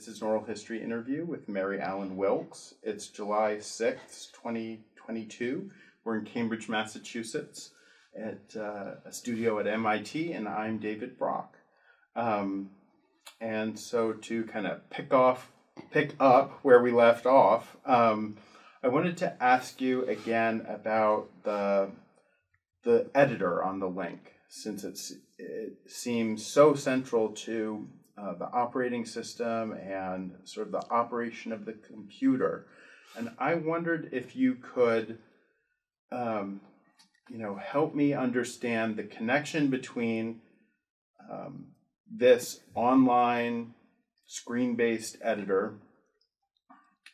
This is an oral history interview with Mary Allen Wilkes. It's July 6th, 2022. We're in Cambridge, Massachusetts at uh, a studio at MIT, and I'm David Brock. Um, and so to kind of pick off, pick up where we left off, um, I wanted to ask you again about the the editor on the LINC, since it's it seems so central to uh, the operating system and sort of the operation of the computer. And I wondered if you could, um, you know, help me understand the connection between um, this online screen-based editor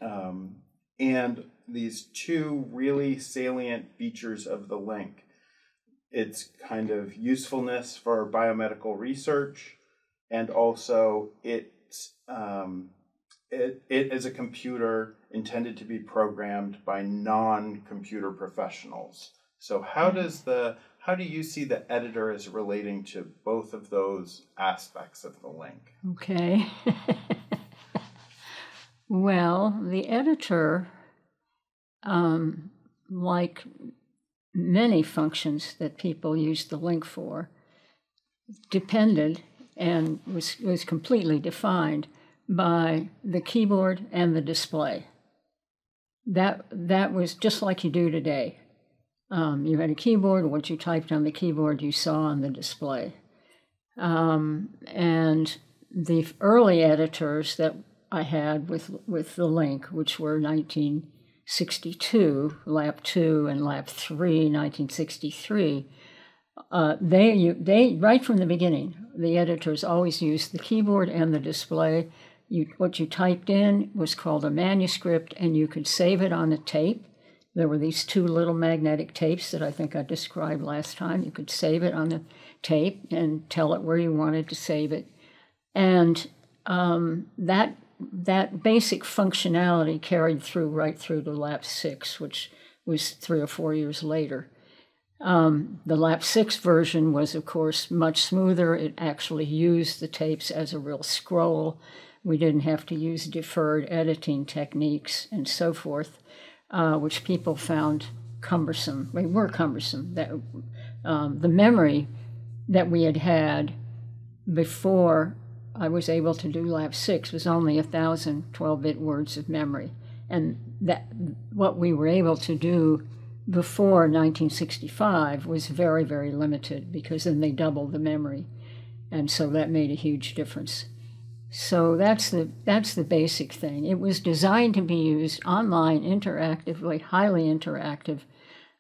um, and these two really salient features of the LINC. Its kind of usefulness for biomedical research and also it's um, it, it is a computer intended to be programmed by non-computer professionals. So how mm-hmm. does the how do you see the editor as relating to both of those aspects of the LINC? Okay. well, the editor, um, like many functions that people use the LINC for, depended and was, was completely defined by the keyboard and the display. That, that was just like you do today. Um, you had a keyboard, what you typed on the keyboard you saw on the display. Um, and the early editors that I had with, with the LINC, which were 1962, Lap 2 and Lap 3, 1963, uh, they, you, they, right from the beginning, the editors always used the keyboard and the display. You, what you typed in was called a manuscript, and you could save it on a tape. There were these two little magnetic tapes that I think I described last time. You could save it on the tape and tell it where you wanted to save it. And um, that, that basic functionality carried through right through to Lap 6, which was three or four years later. Um, the lap six version was, of course, much smoother. It actually used the tapes as a real scroll. We didn't have to use deferred editing techniques and so forth, uh, which people found cumbersome. They were cumbersome. That um, the memory that we had had before I was able to do lap six was only a thousand 12-bit words of memory, and that what we were able to do before 1965 was very, very limited because then they doubled the memory. And so that made a huge difference. So that's the, that's the basic thing. It was designed to be used online, interactively, highly interactive,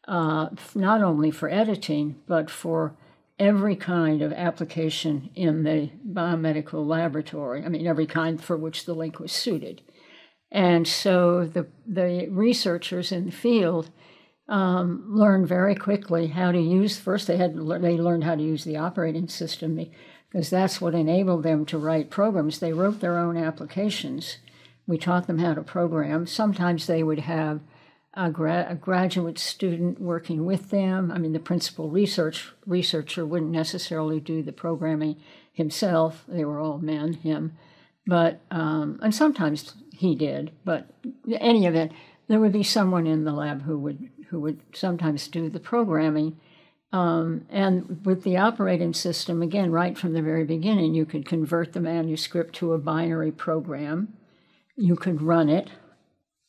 uh, not only for editing, but for every kind of application in the biomedical laboratory. I mean, every kind for which the LINC was suited. And so the, the researchers in the field um, learned very quickly how to use. First, they had they learned how to use the operating system because that's what enabled them to write programs. They wrote their own applications. We taught them how to program. Sometimes they would have a, gra- a graduate student working with them. I mean, the principal research researcher wouldn't necessarily do the programming himself. They were all men, him, but um, and sometimes he did. But any event, there would be someone in the lab who would who would sometimes do the programming. Um, and with the operating system, again, right from the very beginning, you could convert the manuscript to a binary program. You could run it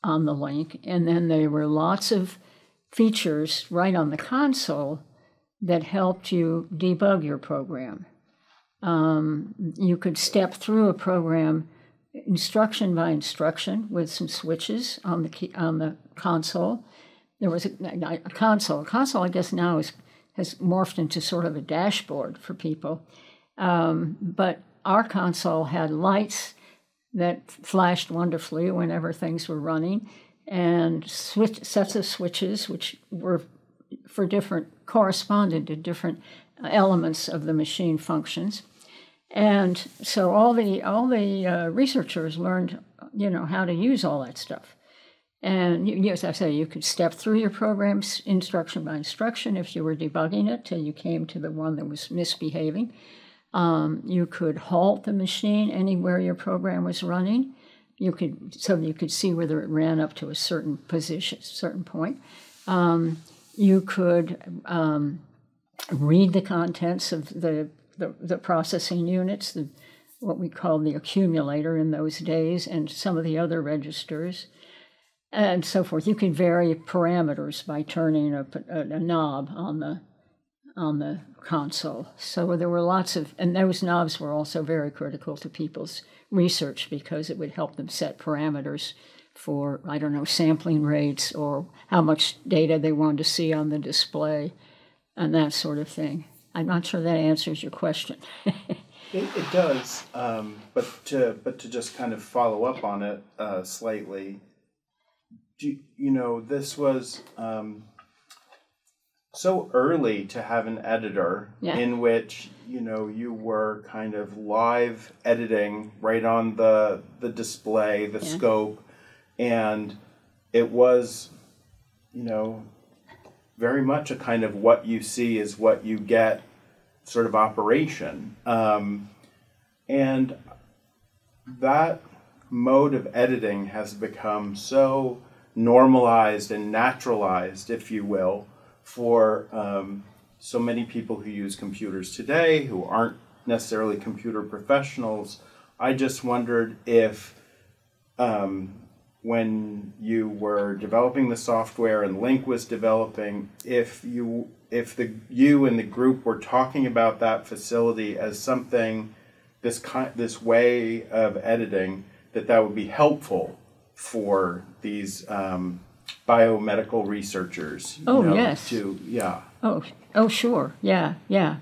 on the LINC, and then there were lots of features right on the console that helped you debug your program. Um, you could step through a program instruction by instruction with some switches on the key, on the console there was a, a, console. A console, I guess, now is, has morphed into sort of a dashboard for people. Um, but our console had lights that flashed wonderfully whenever things were running, and switch, sets of switches which were for different corresponded to different elements of the machine functions. And so all the all the uh, researchers learned, you know, how to use all that stuff. And yes, I say you could step through your programs instruction by instruction if you were debugging it till you came to the one that was misbehaving. Um, you could halt the machine anywhere your program was running. You could so you could see whether it ran up to a certain position, certain point. Um, you could um, read the contents of the, the, the processing units, the, what we called the accumulator in those days, and some of the other registers, and so forth. You can vary parameters by turning a, a, a knob on the on the console. So there were lots of, and those knobs were also very critical to people's research because it would help them set parameters for, I don't know, sampling rates or how much data they wanted to see on the display and that sort of thing. I'm not sure that answers your question. it, it, does, um, but to but to just kind of follow up on it uh, slightly, do, you know this was um, so early to have an editor yeah. in which you know you were kind of live editing right on the the display, the yeah. scope, and it was, you know, very much a kind of what you see is what you get sort of operation. Um, and that mode of editing has become so normalized and naturalized, if you will, for um, so many people who use computers today who aren't necessarily computer professionals. I just wondered if um, when you were developing the software and LINC was developing, if you if the you and the group were talking about that facility as something this kind this way of editing that that would be helpful for these um, biomedical researchers. Oh know, yes. To yeah. Oh oh sure yeah yeah,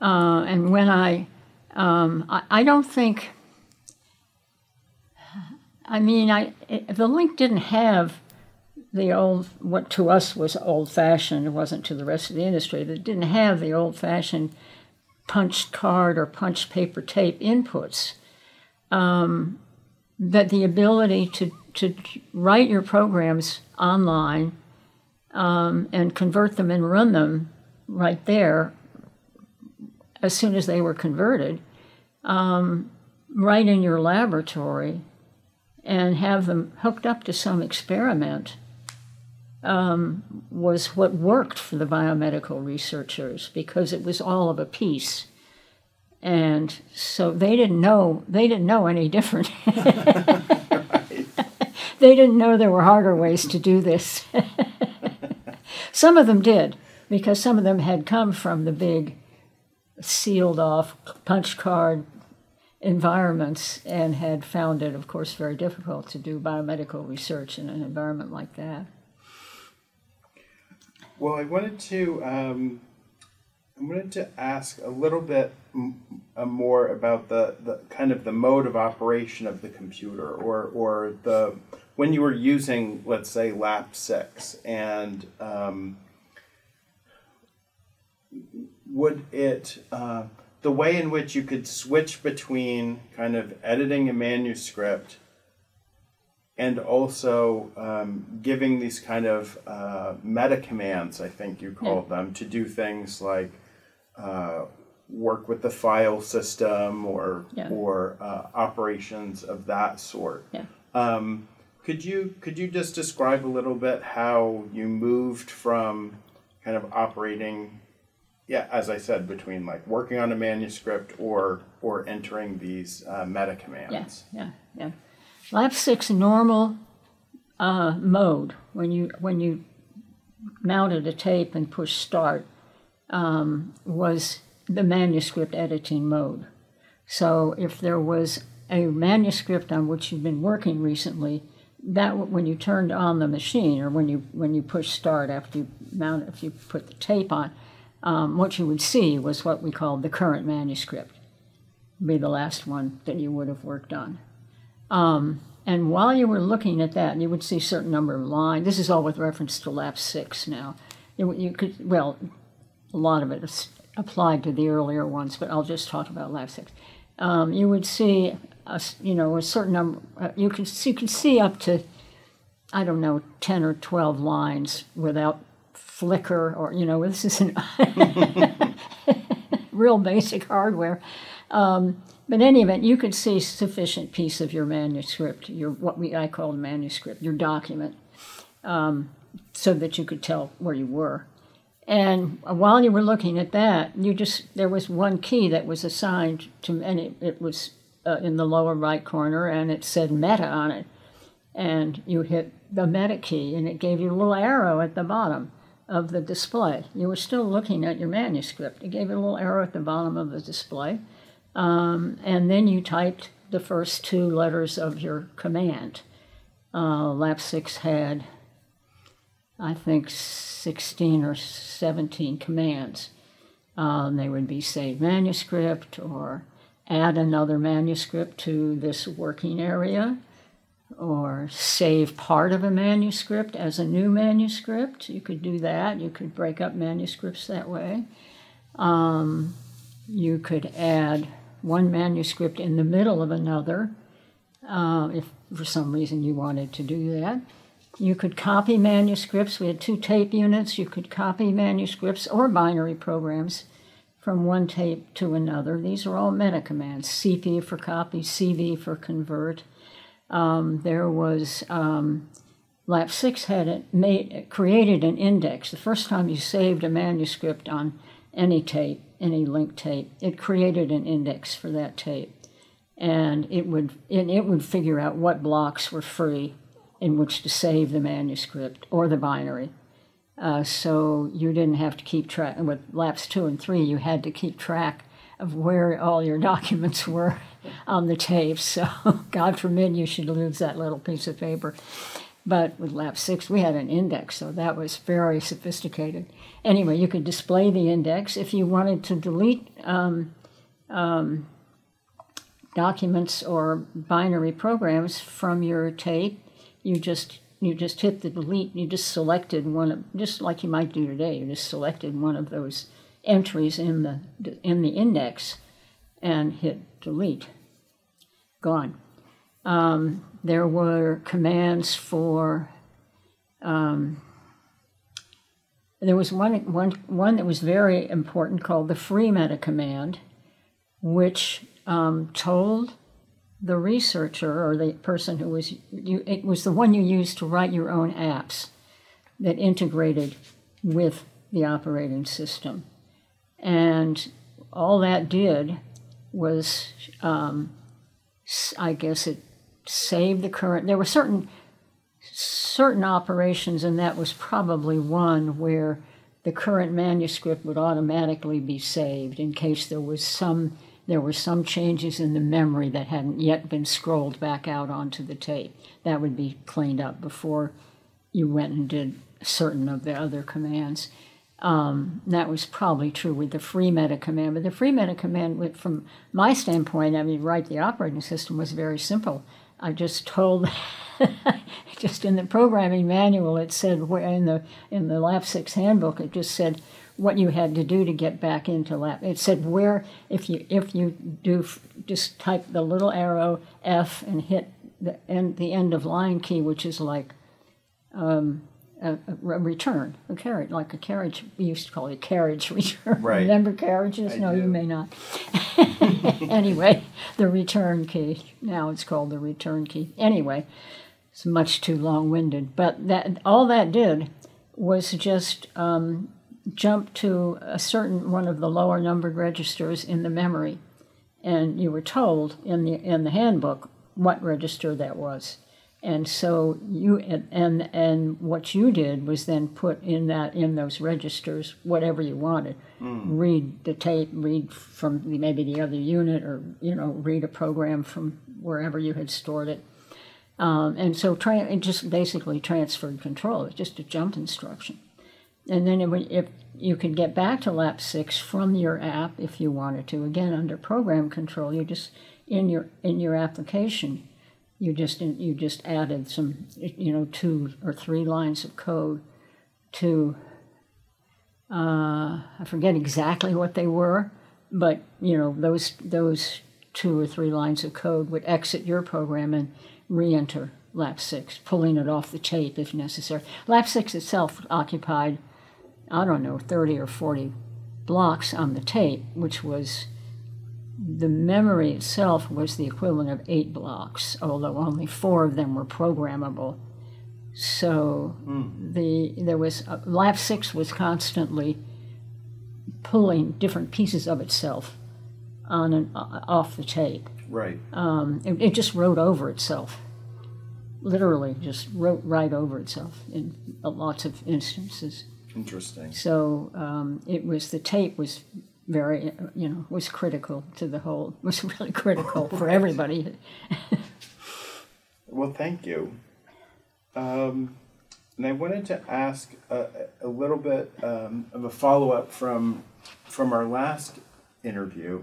uh, and when I, um, I I don't think I mean, I it, the LINC didn't have the old what to us was old fashioned. Wasn't to the rest of the industry. It didn't have the old fashioned punched card or punched paper tape inputs. Um, but the ability to to write your programs online um, and convert them and run them right there as soon as they were converted, um, right in your laboratory and have them hooked up to some experiment um, was what worked for the biomedical researchers because it was all of a piece. And so they didn't know they didn't know any different. they didn't know there were harder ways to do this. some of them did, because some of them had come from the big sealed off punch card environments and had found it, of course, very difficult to do biomedical research in an environment like that. Well, I wanted to um, I wanted to ask a little bit m- uh, more about the, the kind of the mode of operation of the computer, or or the when you were using, let's say, LAP six, and um, would it uh, the way in which you could switch between kind of editing a manuscript and also um, giving these kind of uh, meta commands, I think you called yeah. them, to do things like uh, work with the file system or yeah. or uh, operations of that sort. Yeah. Um, could you could you just describe a little bit how you moved from kind of operating yeah, as I said, between like working on a manuscript or or entering these uh, meta commands. Yeah, yeah, yeah. Lap six normal uh, mode when you when you mounted a tape and pushed start um, was the manuscript editing mode. So if there was a manuscript on which you've been working recently, that when you turned on the machine or when you when you push start after you mount if you put the tape on um, what you would see was what we called the current manuscript, be the last one that you would have worked on. Um, and while you were looking at that, you would see a certain number of lines. This is all with reference to lap six now. You, you could, well, a lot of it is applied to the earlier ones, but I'll just talk about lap six. Um, you would see, a, you know, a certain number. Uh, you can you can see up to, I don't know, ten or twelve lines without flicker or you know this isn't real basic hardware. Um, but in any event, you could see sufficient piece of your manuscript, your what we I call manuscript, your document, um, so that you could tell where you were. And while you were looking at that, you just there was one key that was assigned to, and it, it was uh, in the lower right corner, and it said meta on it. And you hit the meta key, and it gave you a little arrow at the bottom of the display. You were still looking at your manuscript. It gave you a little arrow at the bottom of the display, um, and then you typed the first two letters of your command. Uh, Lap 6 had, I think, 16 or 17 commands. Um, they would be save manuscript or add another manuscript to this working area or save part of a manuscript as a new manuscript. You could do that. You could break up manuscripts that way. Um, you could add one manuscript in the middle of another uh, if for some reason you wanted to do that. You could copy manuscripts. We had two tape units. You could copy manuscripts or binary programs from one tape to another. These are all meta commands CP for copy, CV for convert. Um, there was um, Lap 6 had it made, created an index. The first time you saved a manuscript on any tape, any LINC tape, it created an index for that tape. And it would, it, it would figure out what blocks were free in which to save the manuscript or the binary. Uh, so you didn't have to keep track. With laps two and three, you had to keep track of where all your documents were on the tape. So God forbid you should lose that little piece of paper. But with lap six, we had an index, so that was very sophisticated. Anyway, you could display the index. If you wanted to delete um, um, documents or binary programs from your tape, you just you just hit the delete. You just selected one of just like you might do today. You just selected one of those entries in the in the index and hit delete. Gone. Um, there were commands for. Um, there was one, one, one that was very important called the free meta command, which um, told the researcher or the person who was you, it was the one you used to write your own apps that integrated with the operating system and all that did was um, i guess it saved the current there were certain certain operations and that was probably one where the current manuscript would automatically be saved in case there was some there were some changes in the memory that hadn't yet been scrolled back out onto the tape. That would be cleaned up before you went and did certain of the other commands. Um, that was probably true with the free meta command. But the free meta command, from my standpoint, I mean, right, the operating system was very simple. I just told, just in the programming manual, it said where in the in the Lap Six handbook, it just said what you had to do to get back into lap. It said where if you if you do just type the little arrow F and hit the end the end of line key, which is like um, a, a, return, a carriage, like a carriage. We used to call it a carriage return. Right. Remember carriages? I no, do. you may not. anyway, the return key. Now it's called the return key. Anyway, it's much too long-winded, but that all that did was just um, jump to a certain one of the lower numbered registers in the memory, and you were told in the in the handbook what register that was. And so you and, and and what you did was then put in that in those registers whatever you wanted. Read the tape, read from the, maybe the other unit, or you know read a program from wherever you had stored it. Um, and so tra- it just basically transferred control. It's just a jump instruction. And then it if you could get back to lap six from your app if you wanted to, again under program control, you just in your in your application, you just you just added some you know two or three lines of code to uh, I forget exactly what they were, but you know those those two or three lines of code would exit your program and re-enter lap six, pulling it off the tape if necessary. Lap six itself occupied I don't know, 30 or 40 blocks on the tape, which was the memory itself was the equivalent of eight blocks, although only four of them were programmable. So the there was uh, Lap Six was constantly pulling different pieces of itself on and uh, off the tape. Right. Um, it, it just wrote over itself, literally just wrote right over itself in uh, lots of instances. Interesting. So um, it was the tape was very you know was critical to the whole was really critical for everybody. Well, thank you. Um, and I wanted to ask a, a little bit um, of a follow up from from our last interview,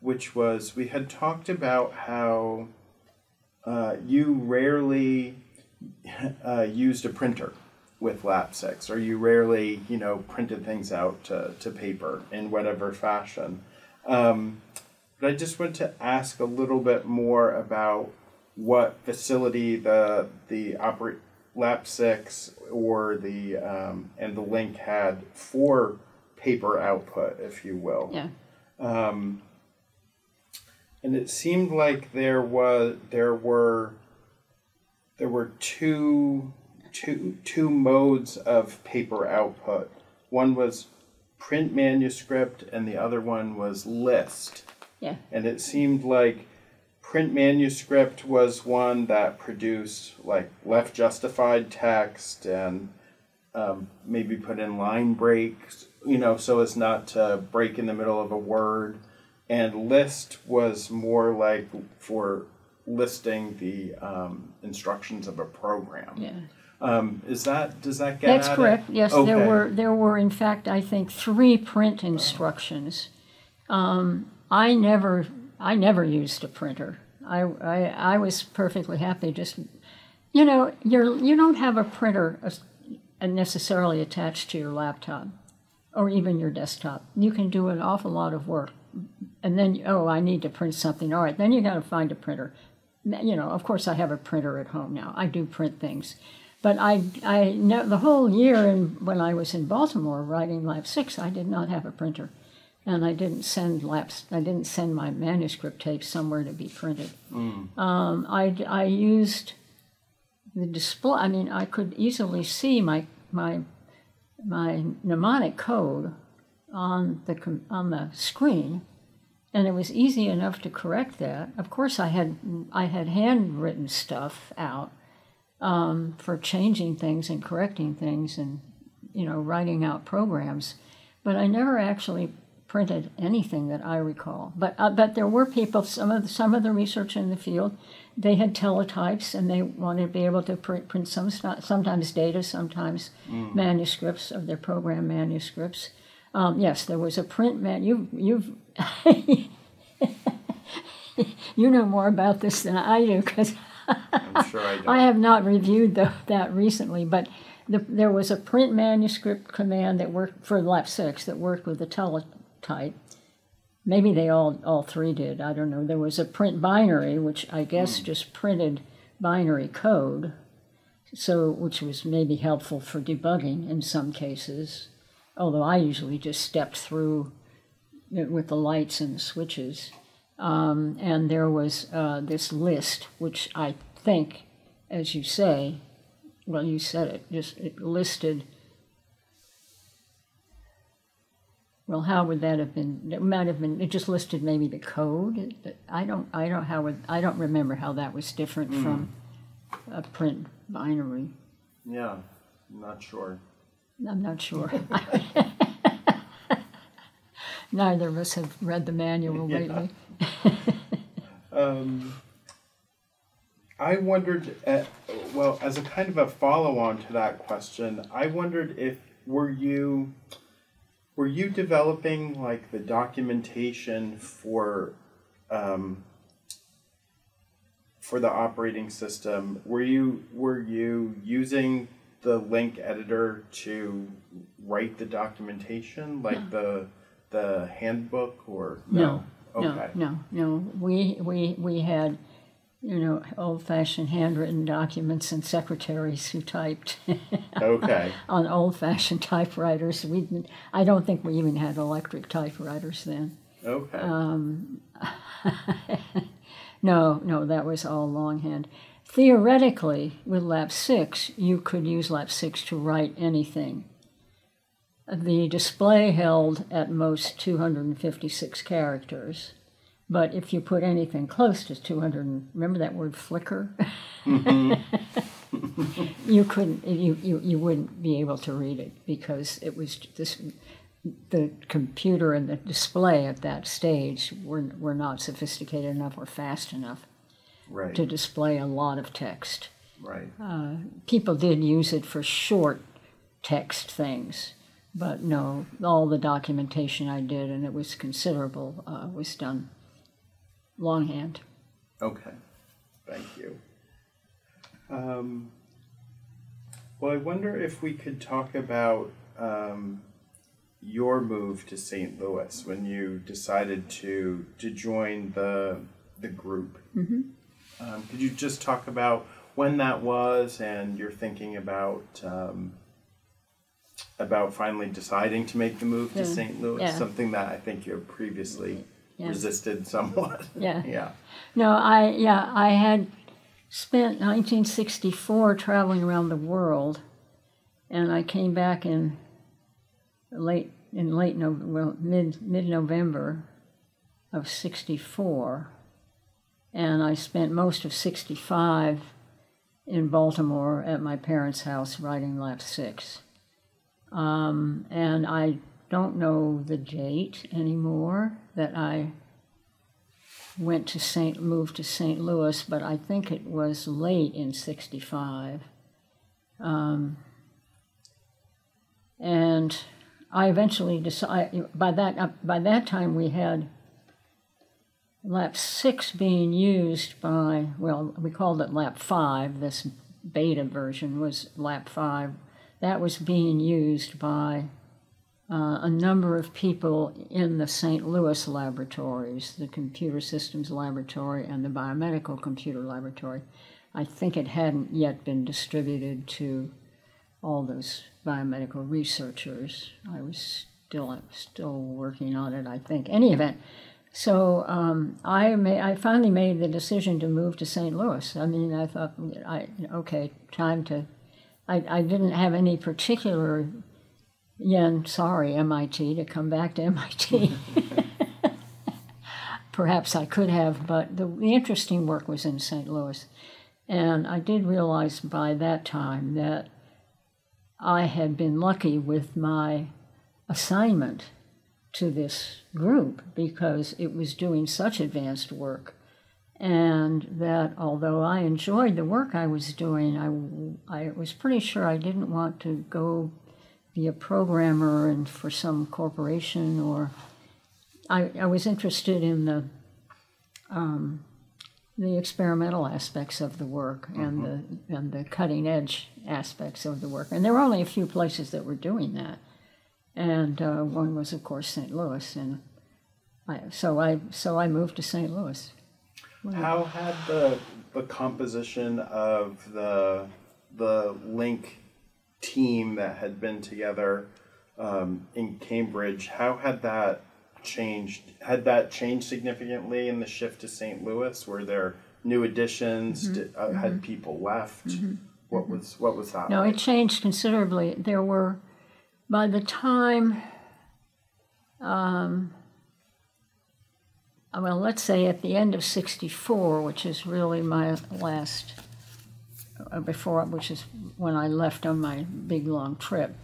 which was we had talked about how uh, you rarely uh, used a printer with Lap 6, or you rarely, you know, printed things out to, to paper in whatever fashion. Um, but I just want to ask a little bit more about what facility the the operate lap six or the um, and the LINC had for paper output, if you will. Yeah. Um, and it seemed like there was there were there were two two two modes of paper output. One was print manuscript, and the other one was list. Yeah. And it seemed like print manuscript was one that produced like left justified text and um, maybe put in line breaks, you know, so as not to break in the middle of a word. And list was more like for listing the um, instructions of a program. Yeah. Um, is that does that get? That's at it? correct. Yes, there were there were in fact I think three print instructions. Um, I never I never used a printer. I, I I was perfectly happy just you know you're you don't have a printer necessarily attached to your laptop or even your desktop. You can do an awful lot of work, and then oh I need to print something. All right, then you got to find a printer. You know, of course I have a printer at home now. I do print things. But I, I know the whole year in, when I was in Baltimore writing Lap Six, I did not have a printer, and I didn't send labs. I didn't send my manuscript tapes somewhere to be printed. Um, I, I used the display. I mean, I could easily see my my my mnemonic code on the on the screen, and it was easy enough to correct that. Of course, I had I had handwritten stuff out um, for changing things and correcting things and you know writing out programs, but I never actually printed anything that I recall. But uh, but there were people. Some of the, some of the research in the field, they had teletypes and they wanted to be able to print, print some sometimes data, sometimes manuscripts of their program manuscripts. Um, yes, there was a print man. You you've. you know more about this than I do because I'm sure I don't. I have not reviewed the, that recently, but the, there was a print manuscript command that worked for Lap 6 that worked with the teletype. Maybe they all, all three did, I don't know. There was a print binary, which I guess hmm. just printed binary code, so which was maybe helpful for debugging in some cases, although I usually just stepped through it with the lights and the switches. Um, and there was uh, this list, which I think, as you say, well, you said it, just it listed. Well, how would that have been? It might have been. It just listed maybe the code. I don't. I don't how. Would, I don't remember how that was different from a print binary. yeah, I'm not sure. I'm not sure. Neither of us have read the manual Yeah. Um, I wondered, at, well, as a kind of a follow-on to that question, I wondered if were you were you developing like the documentation for um, for the operating system? Were you were you using the LINC editor to write the documentation, like the the handbook, or No, Okay. No, no, no. We we we had you know, old-fashioned handwritten documents and secretaries who typed Okay. on old-fashioned typewriters. We, didn't- I don't think we even had electric typewriters then. Okay. Um, no, no, that was all longhand. Theoretically, with lap six, you could use lap six to write anything. The display held at most 256 characters, but if you put anything close to 200, remember that word flicker? Mm-hmm. you couldn't, you, you, you wouldn't be able to read it because it was this, the computer and the display at that stage were, were not sophisticated enough or fast enough right. to display a lot of text. right. Uh, people did use it for short text things, but no, all the documentation I did, and it was considerable, uh, was done longhand. Okay, thank you. Um, well, I wonder if we could talk about um, your move to St. Louis when you decided to to join the the group. Mm-hmm. Um, could you just talk about when that was and your thinking about um, about finally deciding to make the move to Yeah. St. Louis? Yeah. Something that I think you previously Yeah. resisted somewhat. Yeah. yeah. No, I yeah, I had spent 1964 traveling around the world, and I came back in late in late no, well mid mid November of 64, and I spent most of 65 in Baltimore at my parents' house writing lap six. Um, and I don't know the date anymore that I went to St. moved to St. Louis, but I think it was late in '65. Um, and I eventually decided by that uh, by that time we had lap six being used by well we called it lap five. This beta version was lap five. That was being used by uh, a number of people in the St. Louis laboratories, the Computer Systems Laboratory and the Biomedical Computer Laboratory. I think it hadn't yet been distributed to all those biomedical researchers. I was still still working on it. I think. Any event, so um, I may, I finally made the decision to move to St. Louis. I mean, I thought, I okay, time to. I, I didn't have any particular Yen, sorry, MIT, to come back to MIT. Perhaps I could have, but the, the interesting work was in St. Louis. And I did realize by that time that I had been lucky with my assignment to this group because it was doing such advanced work. And that although I enjoyed the work I was doing, I, I was pretty sure I didn't want to go be a programmer and for some corporation or I, I was interested in the um, the experimental aspects of the work and the and the cutting edge aspects of the work and there were only a few places that were doing that and uh, one was of course St. Louis and I, so I so I moved to St. Louis How had the the composition of the the LINC team that had been together um, in Cambridge? How had that changed? Had that changed significantly in the shift to St. Louis? Were there new additions? Did, uh, Had people left? What was what was that? No, like? it changed considerably. There were, by the time, um, well, let's say at the end of '64, which is really my last, uh, before, which is when I left on my big long trip.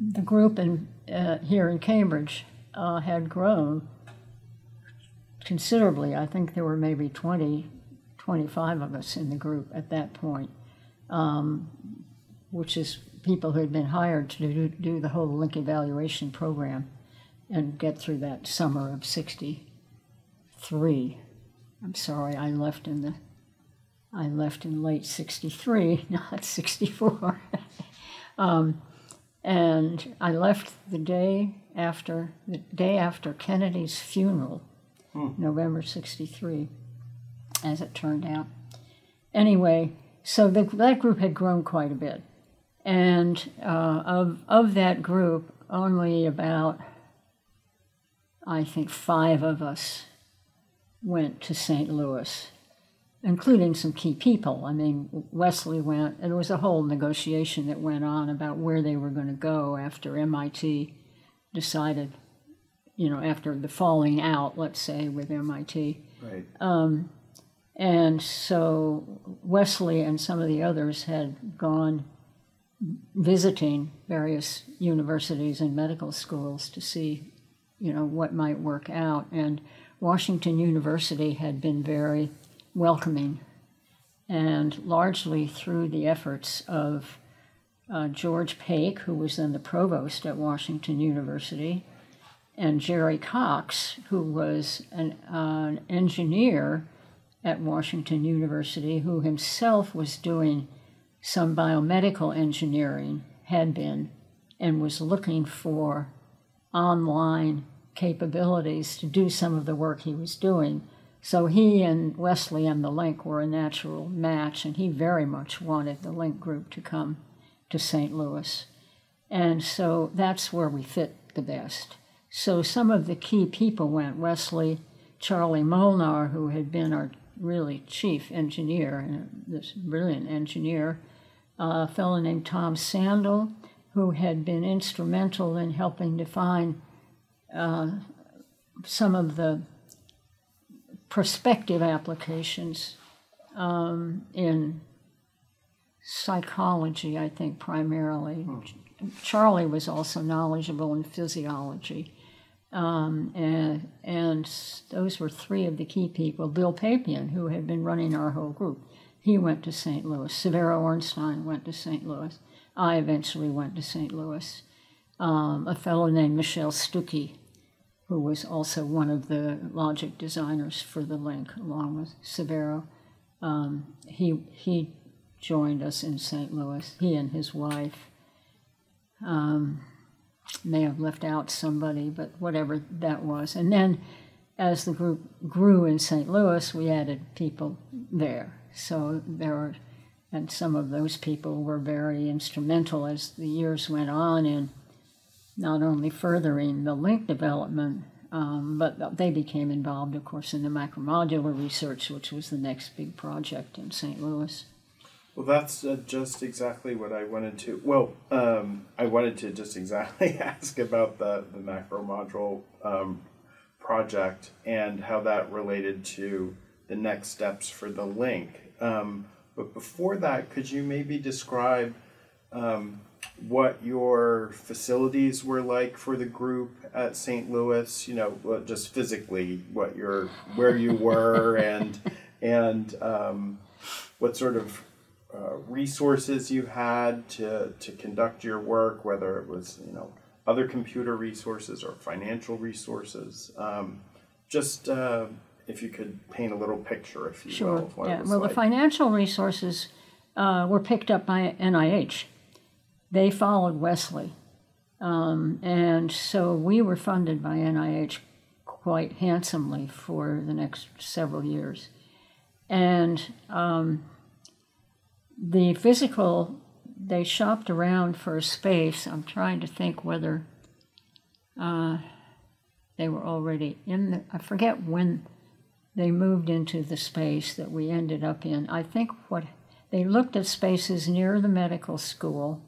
The group in uh, here in Cambridge uh, had grown considerably. I think there were maybe 20, 25 of us in the group at that point which is people who had been hired to do, do the whole LINC evaluation program and get through that summer of 63. I'm sorry, I left in the I left in late 63, not 64. um, and I left the day after the day after Kennedy's funeral, November 63. as it turned out. Anyway, so the, that group had grown quite a bit. And uh, of, of that group, only about, I think, five of us went to St. Louis, including some key people. I mean, Wesley went, and it was a whole negotiation that went on about where they were going to go after MIT decided, you know, after the falling out, let's say, with MIT. Right. Um, and so Wesley and some of the others had gone visiting various universities and medical schools to see, you know, what might work out. And Washington University had been very welcoming, and largely through the efforts of uh, George Pake, who was then the provost at Washington University, and Jerry Cox, who was an, uh, an engineer at Washington University, who himself was doing some biomedical engineering, had been, and was looking for online capabilities to do some of the work he was doing. So he and Wesley and the LINC were a natural match, and he very much wanted the LINC group to come to St. Louis. And so that's where we fit the best. So some of the key people went Wesley, Charlie Molnar, who had been our really chief engineer, uh, this brilliant engineer, a fellow named Tom Sandel, who had been instrumental in helping define uh, some of the prospective applications um, in psychology, I think, primarily. Hmm. Charlie was also knowledgeable in physiology. Um, and, and those were three of the key people. Bill Papian, who had been running our whole group, he went to St. Louis. Severo Ornstein went to St. Louis. I eventually went to St. Louis. Um, a fellow named Mishell Stucki, who was also one of the logic designers for the LINC, along with Severo, um, he, he joined us in St. Louis, he and his wife. Um, may have left out somebody, but whatever that was. And then as the group grew in St. Louis, we added people there. So there were, and some of those people were very instrumental as the years went on in not only furthering the LINC development, um, but they became involved, of course, in the macromodular research, which was the next big project in St. Louis. Well, that's uh, just exactly what I wanted to. Well, um, I wanted to just exactly ask about the the macro module um, project and how that related to the next steps for the link. Um, but before that, could you maybe describe um, what your facilities were like for the group at St. Louis? You know, just physically, what your where you were and and um, what sort of uh, resources you had to, to conduct your work, whether it was you know other computer resources or financial resources. Um, just uh, if you could paint a little picture, if you sure. will. yeah. Well, like. the financial resources uh, were picked up by NIH. They followed Wesley, um, and so we were funded by NIH quite handsomely for the next several years, and. Um, the physical, they shopped around for a space. I'm trying to think whether uh, they were already in the, I forget when they moved into the space that we ended up in. I think what they looked at spaces near the medical school,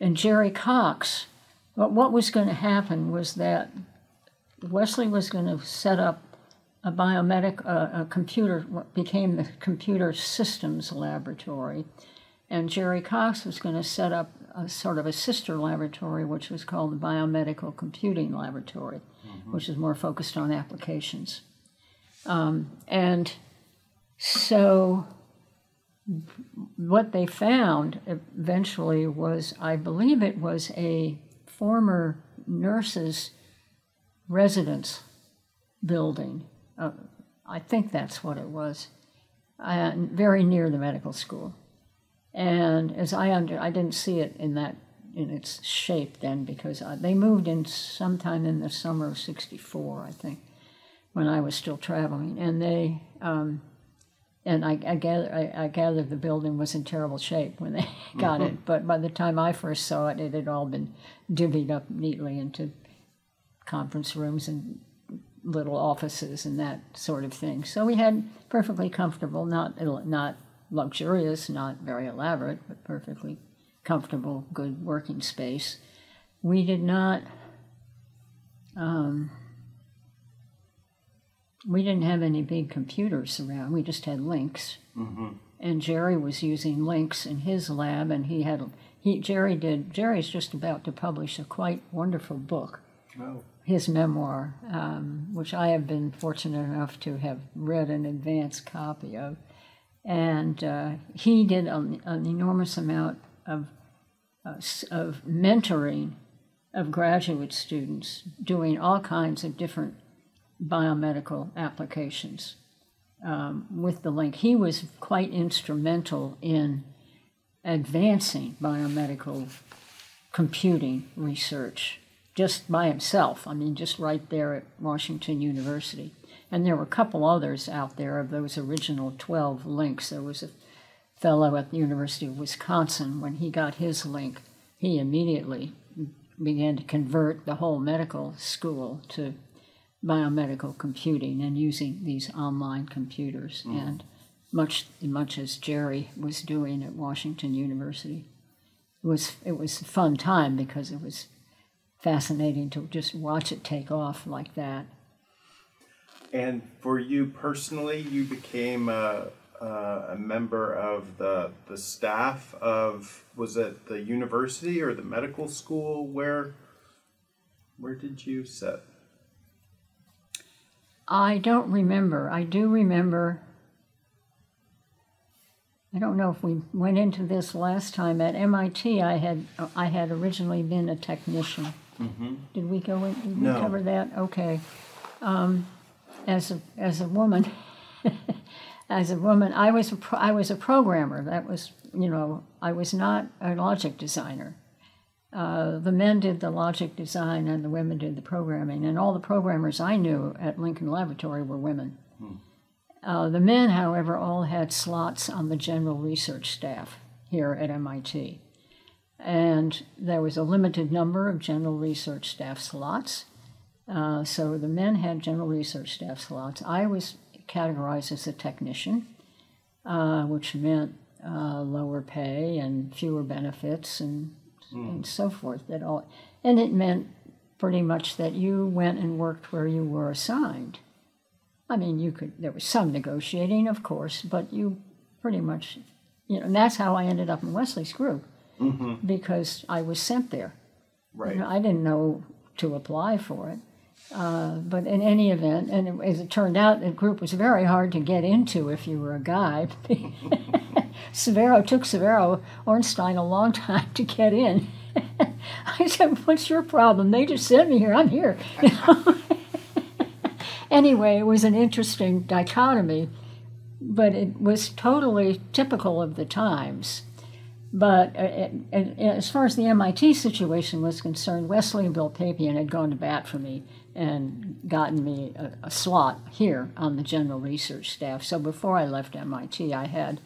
and Jerry Cox. But what was going to happen was that Wesley was going to set up a biomedic, uh, a computer, what became the computer systems laboratory. And Jerry Cox was going to set up a sort of a sister laboratory, which was called the Biomedical Computing Laboratory, mm-hmm. which is more focused on applications. Um, and so what they found eventually was, I believe it was a former nurse's residence building uh, I think that's what it was, uh, very near the medical school. And as I under, I didn't see it in that in its shape then because I, they moved in sometime in the summer of '64, I think, when I was still traveling, and they. Um, and I, I gather I, I gather the building was in terrible shape when they got it. But by the time I first saw it, it had all been divvied up neatly into conference rooms and little offices and that sort of thing. So we had perfectly comfortable, not not luxurious, not very elaborate, but perfectly comfortable, good working space. We did not. Um, we didn't have any big computers around. We just had LINCs. Mm-hmm. And Jerry was using LINCs in his lab, and he had he Jerry did. Jerry's just about to publish a quite wonderful book, Oh. his memoir, um, which I have been fortunate enough to have read an advance copy of, and uh, he did an, an enormous amount of uh, of mentoring of graduate students, doing all kinds of different biomedical applications um, with the LINC. He was quite instrumental in advancing biomedical computing research just by himself. I mean, just right there at Washington University. And there were a couple others out there of those original 12 LINCs. There was a fellow at the University of Wisconsin, when he got his LINC, he immediately began to convert the whole medical school to biomedical computing and using these online computers, mm. and much much as Jerry was doing at Washington University. It was it was a fun time because it was fascinating to just watch it take off like that. And for you personally, you became a, a, a member of the the staff of was it the university or the medical school? Where where did you sit? I don't remember. I do remember. I don't know if we went into this last time at MIT. I had I had originally been a technician. Did we go in? Did we cover that? Okay. Um, as a as a woman, as a woman, I was a pro, I was a programmer. That was you know I was not a logic designer. Uh, the men did the logic design and the women did the programming, and all the programmers I knew at Lincoln Laboratory were women. Uh, the men, however, all had slots on the general research staff here at MIT. And there was a limited number of general research staff slots. Uh, so the men had general research staff slots. I was categorized as a technician, uh, which meant uh, lower pay and fewer benefits and, and so forth. That all, and it meant pretty much that you went and worked where you were assigned. I mean, you could, there was some negotiating, of course, but you pretty much, you know, and that's how I ended up in Wesley's group because I was sent there. Right. You know, I didn't know to apply for it. Uh, but in any event, and it- as it turned out, the group was very hard to get into if you were a guy. Severo took Severo Ornstein a long time to get in. I said, "What's your problem? They just sent me here. I'm here." Anyway, it was an interesting dichotomy, but it was totally typical of the times. But uh, uh, as far as the MIT situation was concerned, Wesley and Bill Papian had gone to bat for me and gotten me a slot here on the general research staff. So before I left MIT, I had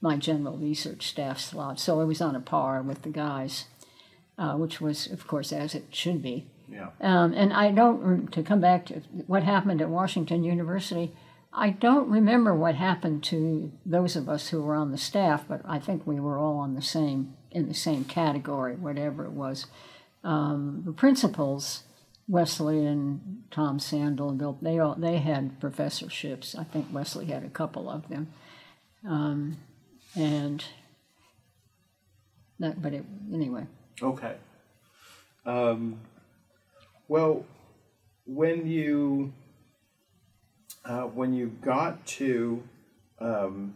my general research staff slot. So I was on a par with the guys, uh, which was, of course, as it should be. Yeah. Um, and I don't, to come back to what happened at Washington University, I don't remember what happened to those of us who were on the staff, but I think we were all on the same, in the same category, whatever it was. Um, the principals, Wesley and Tom Sandel Bill, they all, they had professorships. I think Wesley had a couple of them. Um, and that, but it, anyway. Okay. Um, well, when you uh, when you got to um,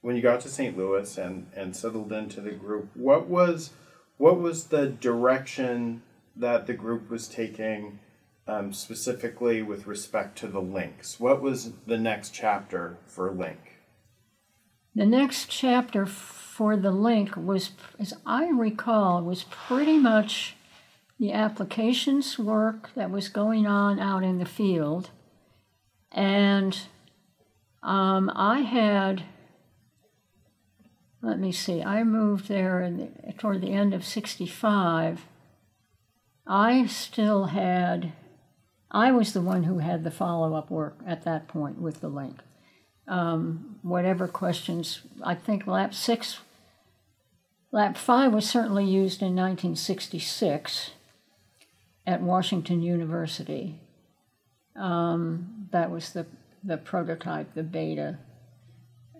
when you got to St. Louis and, and settled into the group, what was what was the direction that the group was taking um, specifically with respect to the LINCs? What was the next chapter for LINC? The next chapter for the LINC was, as I recall, was pretty much the applications work that was going on out in the field and Um, I had, let me see, I moved there the, toward the end of 65. I still had, I was the one who had the follow up work at that point with the LINC. Um, whatever questions, I think lap six, lap five was certainly used in 1966 at Washington University. Um, that was the, the prototype, the beta.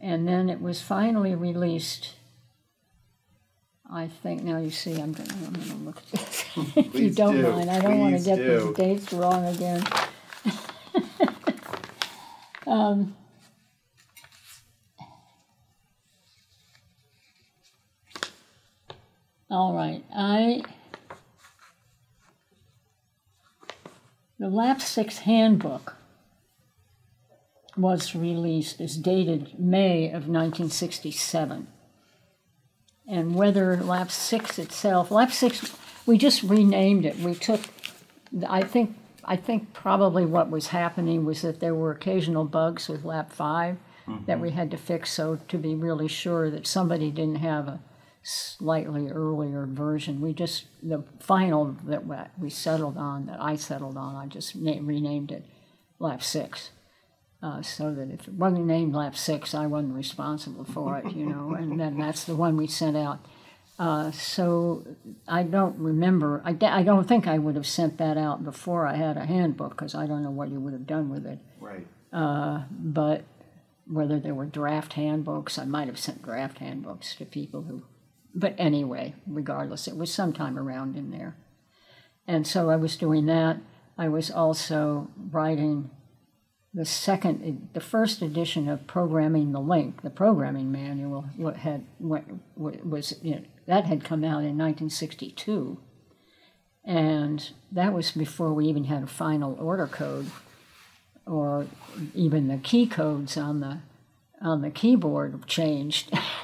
And then it was finally released. I think now you see I'm I'm gonna look at this. if you don't do. mind, I don't want to get do. these dates wrong again. um, all right, I the lap six handbook was released is dated May of 1967 and whether lap six itself lap six we just renamed it. We took i think i think probably what was happening was that there were occasional bugs with lap 5 that mm-hmm. we had to fix so to be really sure that somebody didn't have a slightly earlier version we just the final that we- we settled on that i settled on i just na- renamed it lap 6 uh, so that if it wasn't named lap six, I wasn't responsible for it, you know, and then that's the one we sent out. Uh, so I don't remember, I, I don't think I would have sent that out before I had a handbook because I don't know what you would have done with it. Right. But whether there were draft handbooks, I might have sent draft handbooks to people who, but anyway, regardless, it was sometime around in there. And so I was doing that. I was also writing the second, the first edition of Programming the LINC, the programming manual, what had what was you know, that had come out in 1962, and that was before we even had a final order code, or even the key codes on the on the keyboard changed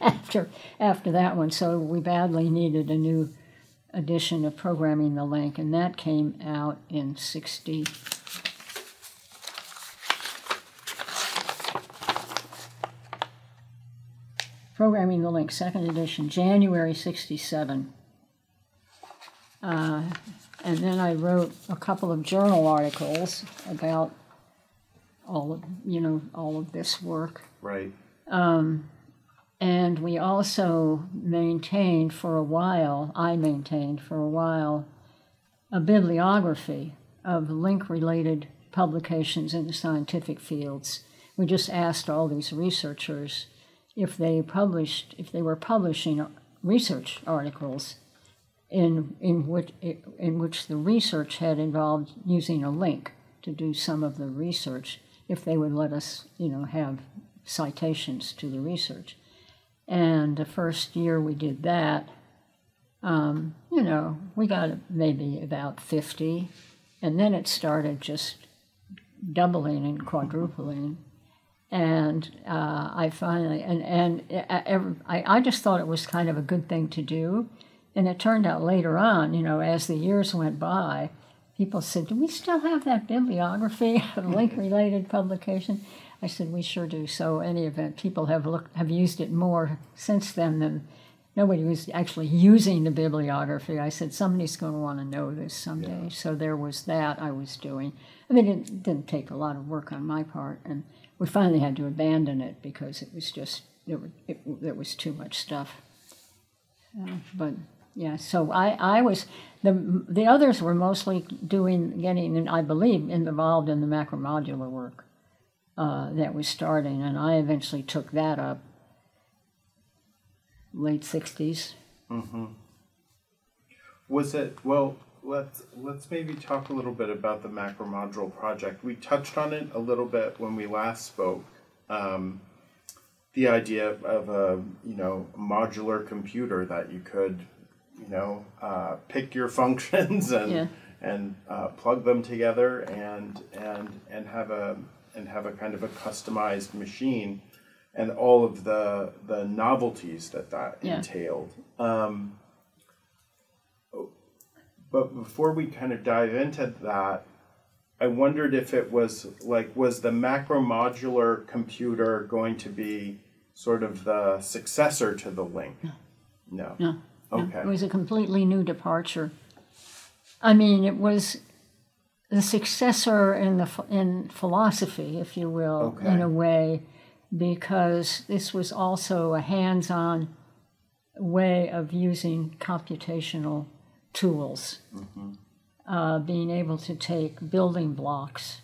after after that one. So we badly needed a new edition of Programming the LINC, and that came out in 60. Programming the LINC, second edition, January 67. Uh, and then I wrote a couple of journal articles about all of, you know, all of this work. Right. Um, and we also maintained for a while, I maintained for a while, a bibliography of LINC related publications in the scientific fields. We just asked all these researchers if they published, if they were publishing research articles in, in, which, in which the research had involved using a LINC to do some of the research, if they would let us, you know, have citations to the research. And the first year we did that, um, you know, we got maybe about 50. And then it started just doubling and quadrupling. And uh, I finally, and, and I, I, I just thought it was kind of a good thing to do. And it turned out later on, you know, as the years went by, people said, Do we still have that bibliography of LINC related publication? I said, We sure do. So, any event, people have looked, have used it more since then than nobody was actually using the bibliography. I said, Somebody's going to want to know this someday. So, there was that I was doing. I mean, it didn't take a lot of work on my part. And we finally had to abandon it because it was just, wa- it, there was too much stuff uh, but yeah, so I, I was the the others were mostly doing getting and I believe involved in the macromodular work uh, that was starting, and I eventually took that up late '60s. Was it well? Let's let's maybe talk a little bit about the macro module project. We touched on it a little bit when we last spoke. Um, the idea of a you know modular computer that you could you know uh, pick your functions and Yeah. and uh, plug them together and and and have a and have a kind of a customized machine and all of the the novelties that that Yeah. entailed. Um, but before we kind of dive into that, I wondered if it was like was the macro modular computer going to be sort of the successor to the LINC? No. No. no. Okay. It was a completely new departure. I mean, it was the successor in the in philosophy, if you will, in a way, because this was also a hands-on way of using computational tools, uh, being able to take building blocks,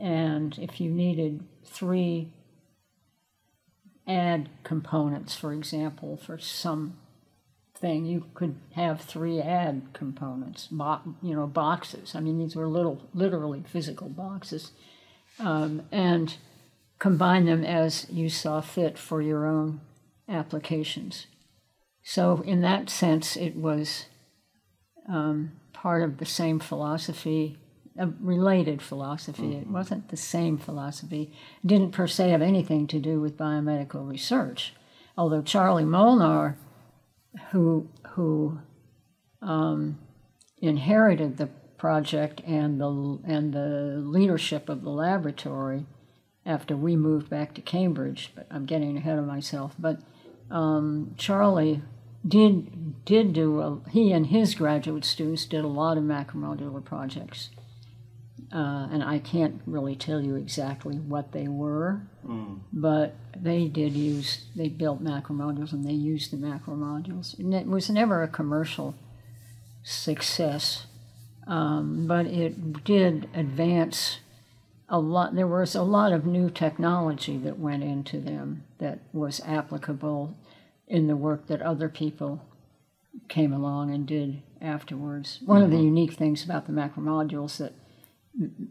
and if you needed three add components, for example, for some thing, you could have three add components, bo- you know, boxes. I mean, these were little, literally physical boxes, um, and combine them as you saw fit for your own applications. So, in that sense, it was um, part of the same philosophy, a related philosophy. It wasn't the same philosophy. It didn't per se have anything to do with biomedical research. Although Charlie Molnar, who who um, inherited the project and the and the leadership of the laboratory after we moved back to Cambridge, but I'm getting ahead of myself. But um, Charlie did did do a, he and his graduate students did a lot of macromodular projects, uh, and I can't really tell you exactly what they were, but they did use they built macromodules and they used the macromodules. And it was never a commercial success, um, but it did advance a lot. There was a lot of new technology that went into them that was applicable in the work that other people came along and did afterwards. One of the unique things about the macromodules that m-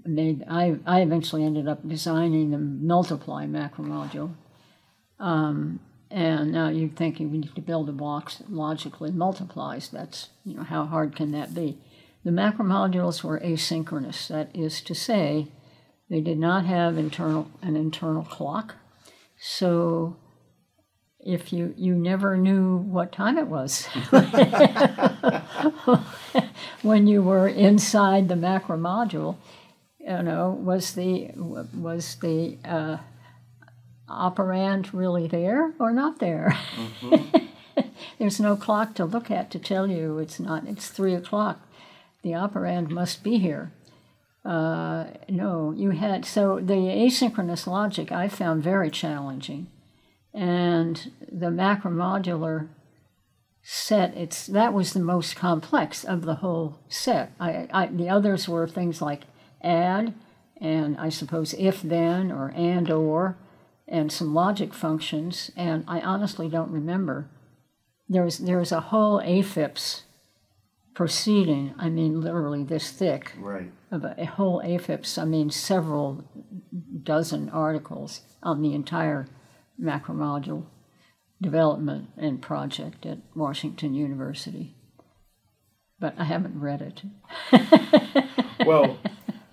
made I, I eventually ended up designing the multiply macromodule. Um, and now you think you need to build a box that logically multiplies. That's you know how hard can that be? The macro modules were asynchronous. That is to say, they did not have internal an internal clock. So if you you never knew what time it was. When you were inside the macro module you know was the was the uh, operand really there or not there? There's no clock to look at to tell you it's not it's three o'clock. The operand must be here. Uh, no you had so the asynchronous logic i found very challenging and the macromodular set it's that was the most complex of the whole set. I, I the others were things like add and i suppose if then or and or and some logic functions. And i honestly don't remember. There was there was a whole AFIPS proceeding i mean literally this thick Right. of a, a whole AFIPS i mean several dozen articles on the entire macromodule development and project at Washington University. But I haven't read it. Well,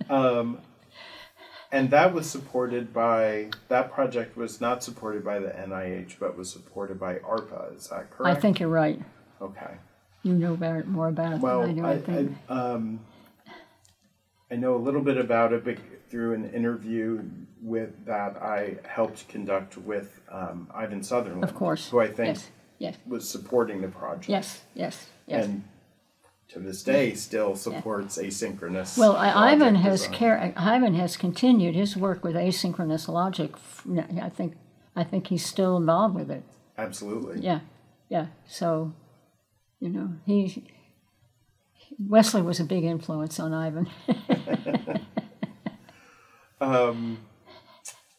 um, and that was supported by that project was not supported by the NIH, but was supported by ARPA. Is that correct? I think you're right. Okay. You know about it, more about it Well, than I do, I, I, think. I, um, I know a little bit about it bec- through an interview with that I helped conduct with um, Ivan Sutherland, of course. who I think Yes, yes, was supporting the project, yes, yes, yes. and to this day still supports asynchronous. well, Ivan has car- Ivan has continued his work with asynchronous logic. f- I think I think he's still involved with it. absolutely. Yeah, yeah. So, you know, he Wesley was a big influence on Ivan. Um,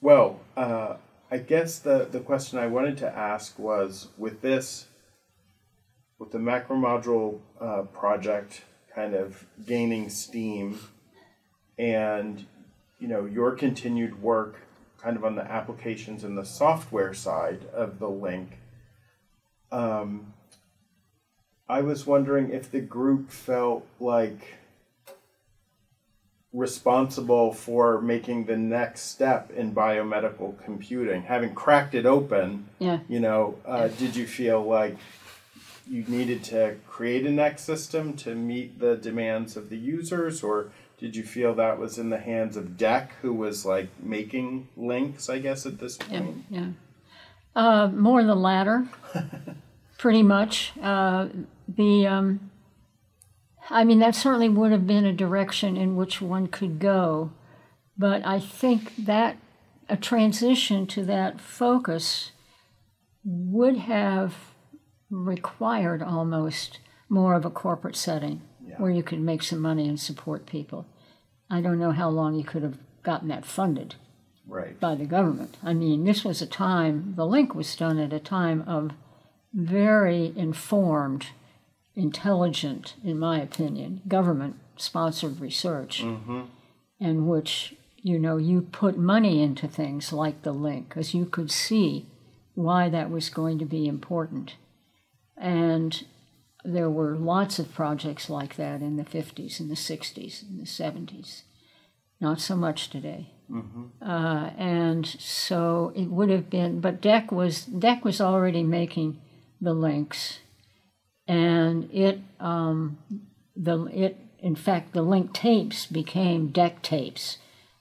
well, uh, I guess the, the question I wanted to ask was with this, with the macromodule uh, project kind of gaining steam, and you know your continued work kind of on the applications and the software side of the LINC. Um, I was wondering if the group felt like responsible for making the next step in biomedical computing. Having cracked it open, yeah. you know, uh, did you feel like you needed to create a next system to meet the demands of the users, or did you feel that was in the hands of DEC, who was like making LINCs, I guess, at this point? Yeah. Uh, more the latter, pretty much. Uh, the, um, I mean, that certainly would have been a direction in which one could go, but I think that a transition to that focus would have required almost more of a corporate setting Yeah. where you could make some money and support people. I don't know how long you could have gotten that funded Right. by the government. I mean, this was a time, the LINC was done at a time of very informed, intelligent, in my opinion, government sponsored research, in which, you know, you put money into things like the LINC because you could see why that was going to be important. And there were lots of projects like that in the 50s and the 60s and the 70s. Not so much today. Uh, and so it would have been, but DEC was DEC was already making the LINCs, and it um, the it in fact the LINC tapes became DECtapes,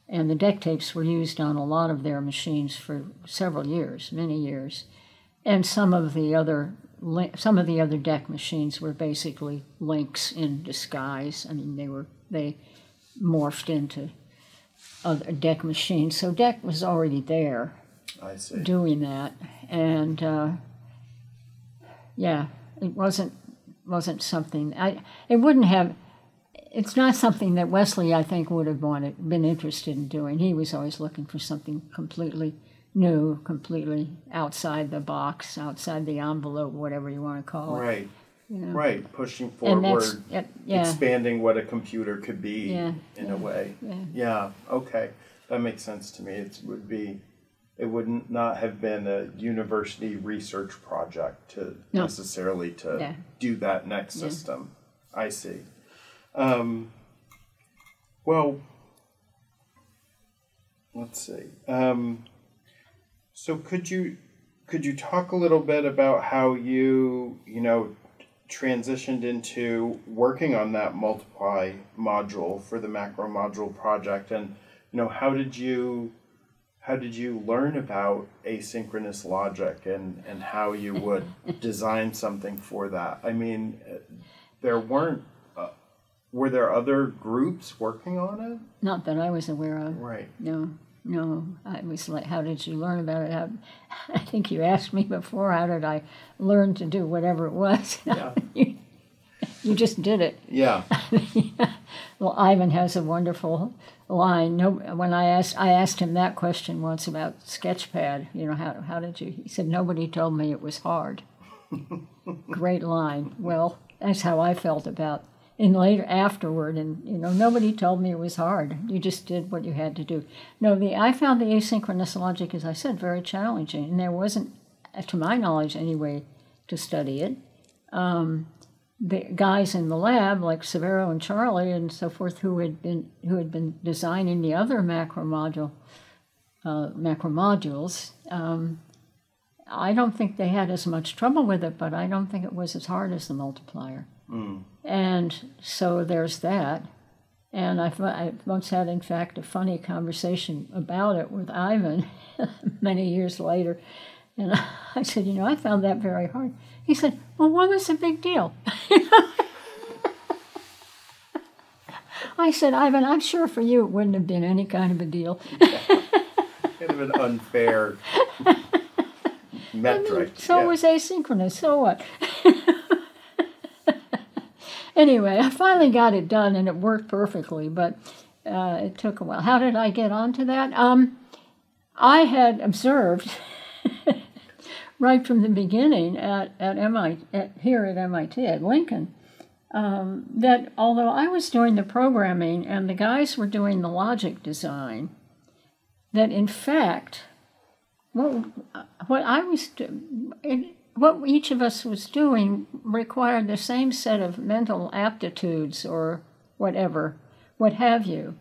and the DECtapes were used on a lot of their machines for several years, many years, and some of the other some of the other DEC machines were basically LINCs in disguise. I mean, they were they morphed into other DEC machines, so DEC was already there doing that, and uh, yeah, it wasn't wasn't something I it wouldn't have. It's not something that Wesley, I think, would have wanted been interested in doing. He was always looking for something completely new, completely outside the box, outside the envelope, whatever you want to call it. Right. You know? Right. Pushing forward, yeah, yeah, expanding what a computer could be Yeah, in a way. yeah. Yeah. Okay. That makes sense to me. It would be. It would not have been a university research project to No. necessarily to Yeah. do that next system. I see. Um, well, let's see. Um, so could you could you talk a little bit about how you you know transitioned into working on that multiply module for the macro module project and you know how did you how did you learn about asynchronous logic and and how you would design something for that i mean there weren't uh, were there other groups working on it not that I was aware of. right No, no. I was like, how did you learn about it? How, I think you asked me before, how did I learn to do whatever it was? Yeah. you, you just did it. yeah Well, Ivan has a wonderful line. No, when I asked, I asked him that question once about Sketchpad. You know, how how did you? He said nobody told me it was hard. Great line. Well, that's how I felt about. And later afterward, and you know, nobody told me it was hard. You just did what you had to do. No, the I found the asynchronous logic, as I said, very challenging, and there wasn't, to my knowledge anyway, to study it um, the guys in the lab, like Severo and Charlie and so forth, who had been who had been designing the other macro module uh, macro modules. Um, I don't think they had as much trouble with it, but I don't think it was as hard as the multiplier. And so there's that. And I, I once had, in fact, a funny conversation about it with Ivan many years later. And I said, You know, I found that very hard. He said, Well, what was the big deal? I said, Ivan, I'm sure for you it wouldn't have been any kind of a deal. kind of an unfair metric So yeah. it was asynchronous. So what? anyway, I finally got it done and it worked perfectly, but uh, it took a while. How did I get onto that? Um, I had observed right from the beginning at, at MIT, at, here at MIT, at Lincoln, um, that although I was doing the programming and the guys were doing the logic design, that in fact, what, what I was it, what each of us was doing required the same set of mental aptitudes or whatever, what have you.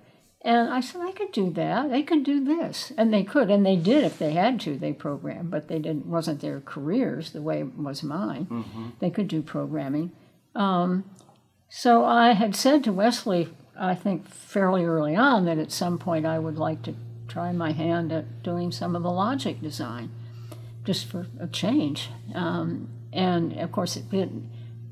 And I said, I could do that. They could do this, and they could, and they did if they had to. They programmed, but they didn't. wasn't their careers the way it was mine. They could do programming. Um, so I had said to Wesley I think, fairly early on that at some point I would like to try my hand at doing some of the logic design, just for a change. Um, and of course, it, it,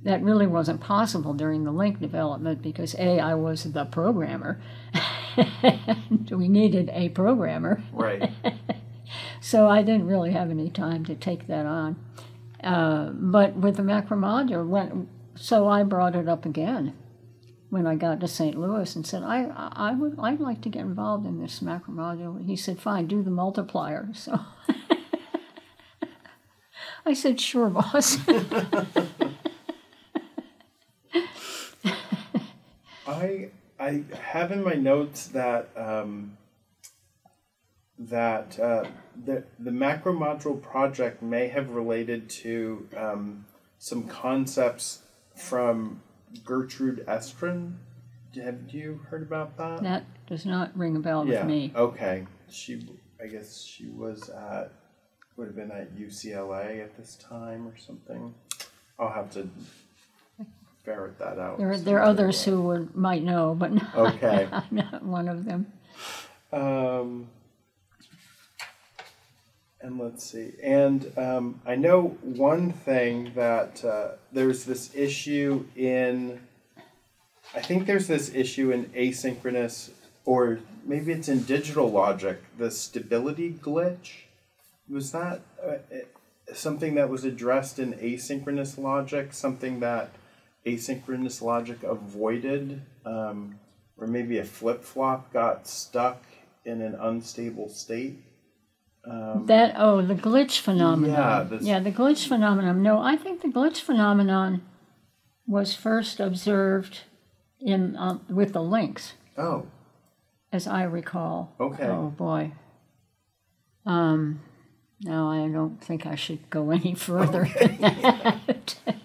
that really wasn't possible during the LINC development because A, I was the programmer. we needed a programmer. Right. so I didn't really have any time to take that on. Uh, but with the macro module, when, so I brought it up again when I got to St. Louis and said, I, I would I'd like to get involved in this macro module. He said, fine, do the multiplier. So I said, sure, boss. I I have in my notes that um, that uh, the the macro module project may have related to um, some concepts from Gertrude Estrin. Have you heard about that? that does not ring a bell yeah. with me. Okay. She, I guess she was at would have been at UCLA at this time or something. I'll have to ferret that out. There, there are others who would, might know, but not, Okay. I'm not one of them. Um, and let's see. And um, I know one thing that uh, there's this issue in, I think there's this issue in asynchronous, or maybe it's in digital logic, the stability glitch. Was that uh, something that was addressed in asynchronous logic? Something that asynchronous logic avoided? Um, or maybe a flip flop got stuck in an unstable state? That oh, the glitch phenomenon. Yeah, this- yeah, the glitch phenomenon. No, I think the glitch phenomenon was first observed in um, with the LINCs, Oh, as I recall. Okay. Oh boy. Um, now I don't think I should go any further. than that.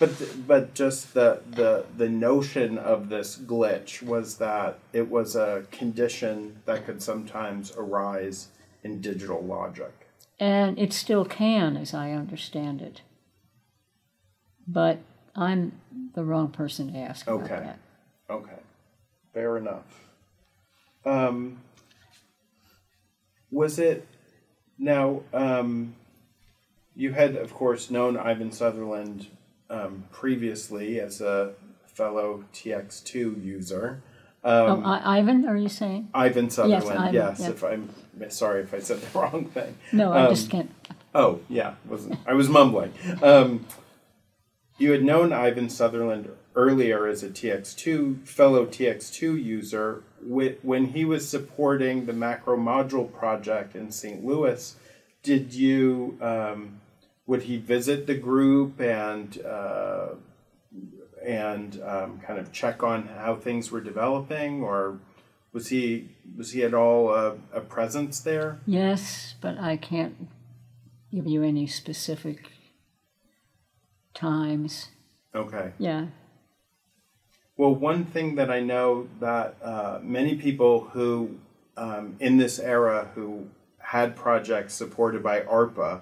but but just the the the notion of this glitch was that it was a condition that could sometimes arise in digital logic. and it still can, as I understand it. But I'm the wrong person to ask about Okay. that. Okay, fair enough. Um, was it now? Um, you had, of course, known Ivan Sutherland um, previously as a fellow TX2 user. Um, oh, I, Ivan, are you saying? Ivan Sutherland, Ivan, yes. yeah. If I'm sorry if I said the wrong thing. No, I Um, just can't. Oh, yeah, wasn't I was mumbling. Um, you had known Ivan Sutherland earlier as a TX2 fellow TX2 user when he was supporting the macro module project in St. Louis. Did you um, would he visit the group and uh, and um, kind of check on how things were developing, or was he was he at all a, a presence there? Yes, but I can't give you any specific times. Okay. Yeah. Well, one thing that I know that uh, many people who um, in this era who had projects supported by ARPA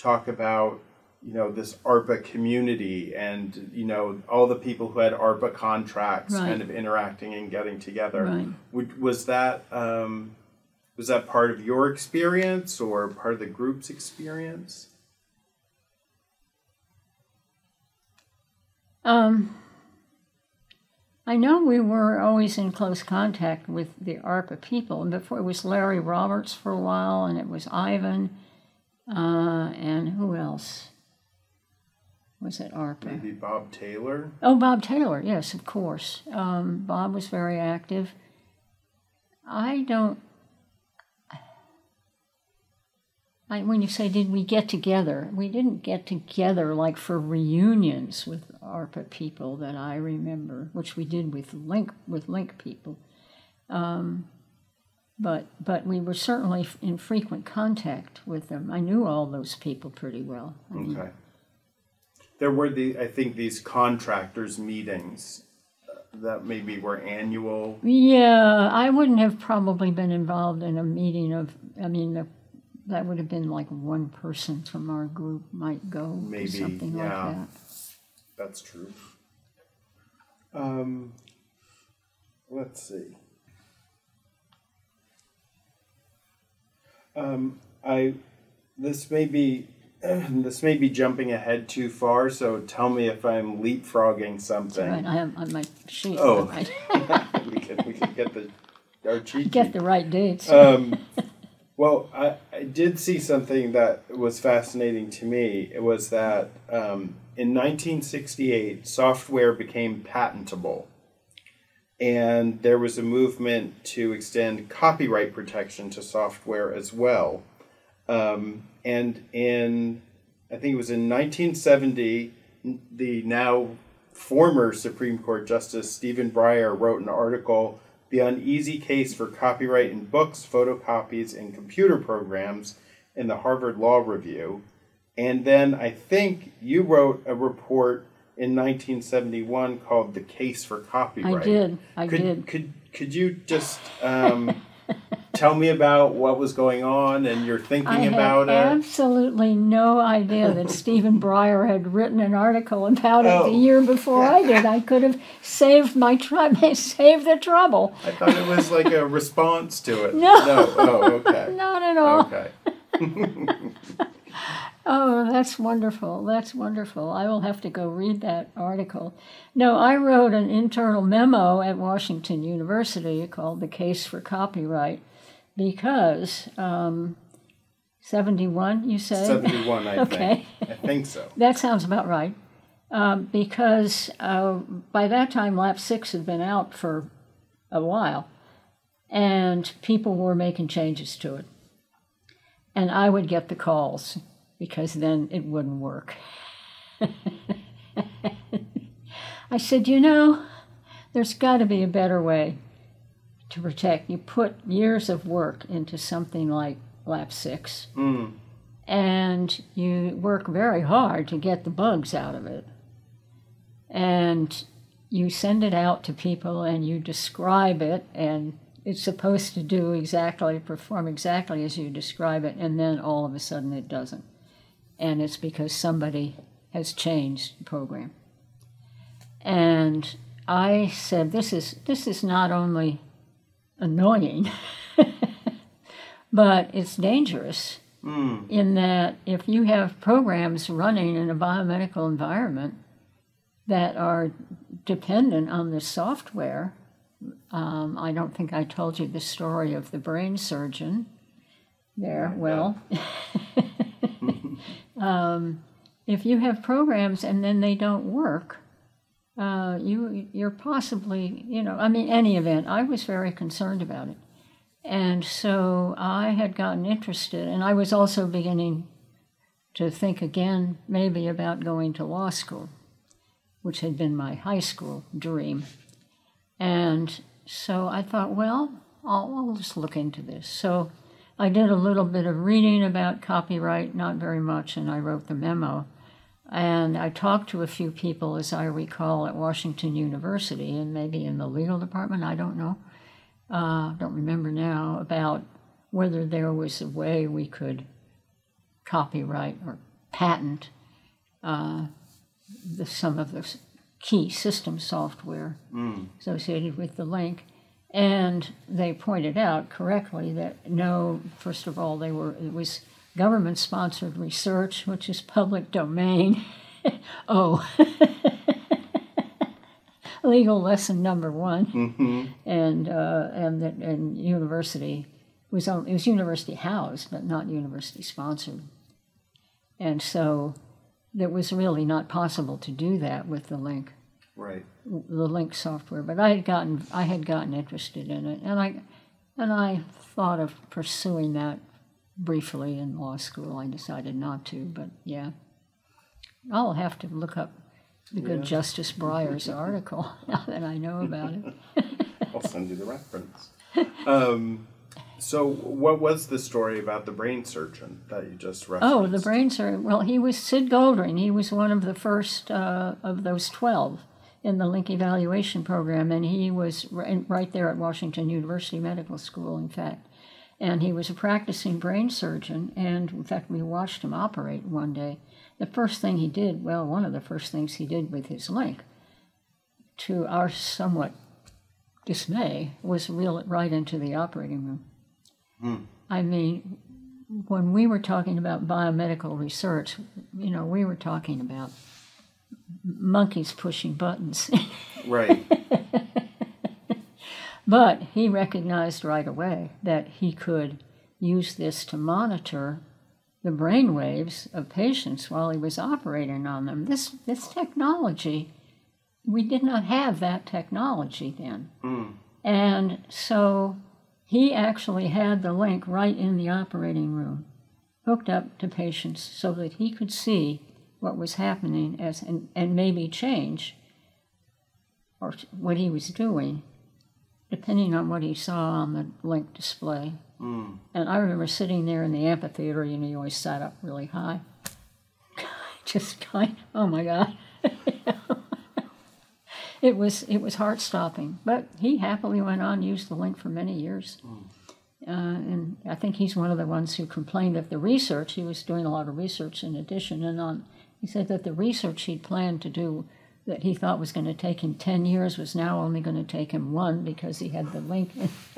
talk about, you know, this ARPA community and you know all the people who had ARPA contracts Right. kind of interacting and getting together. Right. Would, was that um, was that part of your experience or part of the group's experience? Um, I know we were always in close contact with the ARPA people, before it was Larry Roberts for a while, and it was Ivan, uh, and who else was it ARPA? Maybe Bob Taylor. Oh, Bob Taylor, yes, of course. Um, Bob was very active. I don't. I, when you say did we get together, we didn't get together like for reunions with ARPA people that I remember, which we did with LINC with LINC people. Um, but but we were certainly in frequent contact with them. I knew all those people pretty well. I mean, Okay. There were the I think these contractors meetings uh, that maybe were annual. Yeah, I wouldn't have probably been involved in a meeting of, I mean, the, that would have been like one person from our group might go Maybe, to something like yeah. that. That's true. Um, let's see. Um, I this may be this may be jumping ahead too far, so tell me if I'm leapfrogging something. Right, I have on my sheet. Oh. Right. we can we can get the our cheat Get the right dates. Um, well, I, I did see something that was fascinating to me. It was that um, in 1968, software became patentable. And there was a movement to extend copyright protection to software as well. Um, and in, I think it was in 1970, the now former Supreme Court Justice Stephen Breyer wrote an article, The Uneasy Case for Copyright in Books, Photocopies, and Computer Programs, in the Harvard Law Review. And then I think you wrote a report in 1971 called The Case for Copyright. I did. I could, did. Could, could you just um, tell me about what was going on and your thinking about it? I had about it? absolutely no idea that Stephen Breyer had written an article about it Oh. the year before I did. I could have saved my trouble, saved the trouble. I thought it was like a response to it. No. No. Oh, okay. Not at all. Okay. Oh, that's wonderful. That's wonderful. I will have to go read that article. No, I wrote an internal memo at Washington University called The Case for Copyright because um, 71, you say? 71, I Okay. think. I think so. That sounds about right. Um, because uh, by that time, Lap 6 had been out for a while, and people were making changes to it. And I would get the calls because then it wouldn't work. I said, you know, there's got to be a better way to protect. You put years of work into something like Lap 6 Mm. and you work very hard to get the bugs out of it. And you send it out to people and you describe it, and it's supposed to do exactly, perform exactly as you describe it, and then all of a sudden it doesn't. And it's because somebody has changed the program. And I said, this is, this is not only annoying, but it's dangerous Mm. in that if you have programs running in a biomedical environment that are dependent on the software, um, I don't think I told you the story of the brain surgeon there. Well, um, if you have programs and then they don't work, uh, you you're possibly you know I mean any event. I was very concerned about it. And so I had gotten interested, and I was also beginning to think again maybe about going to law school, which had been my high school dream. And so I thought, well, I'll, I'll just look into this. So I did a little bit of reading about copyright, not very much, and I wrote the memo. And I talked to a few people, as I recall, at Washington University and maybe in the legal department, I don't know uh, don't remember now, about whether there was a way we could copyright or patent uh, the, some of the key system software associated with the LINC. And they pointed out correctly that no, first of all, they were it was government sponsored research, which is public domain. oh, legal lesson number one. Hmm and uh, and that and university was on, it was university housed but not university sponsored, and so it was really not possible to do that with the LINC Right. the LINC software. But I had gotten I had gotten interested in it, and I and I thought of pursuing that briefly in law school. I decided not to, but yeah, I'll have to look up the good Yeah. Justice Breyer's article now that I know about it. I'll send you the reference. Um, so, what was the story about the brain surgeon that you just referenced? Oh, the brain surgeon. Well, he was Sid Goldring. He was one of the first uh, of those 12 in the LINC Evaluation Program, and he was right there at Washington University Medical School, in fact. And he was a practicing brain surgeon, and in fact, we watched him operate one day. The first thing he did, well, one of the first things he did with his LINC, to our somewhat dismay was reel it right into the operating room. Hmm. I mean, when we were talking about biomedical research, you know, we were talking about monkeys pushing buttons. Right. but he recognized right away that he could use this to monitor the brain waves of patients while he was operating on them. This this technology, we did not have that technology then. Mm. And so he actually had the LINC right in the operating room, hooked up to patients so that he could see what was happening as and, and maybe change or what he was doing depending on what he saw on the LINC display. Mm. And I remember sitting there in the amphitheater, you know, you always sat up really high. Just kind oh my God. it was it was heart stopping. But he happily went on, used the LINC for many years. Uh, and I think he's one of the ones who complained of the research. He was doing a lot of research in addition, and on he said that the research he'd planned to do that he thought was going to take him 10 years was now only going to take him one because he had the LINC.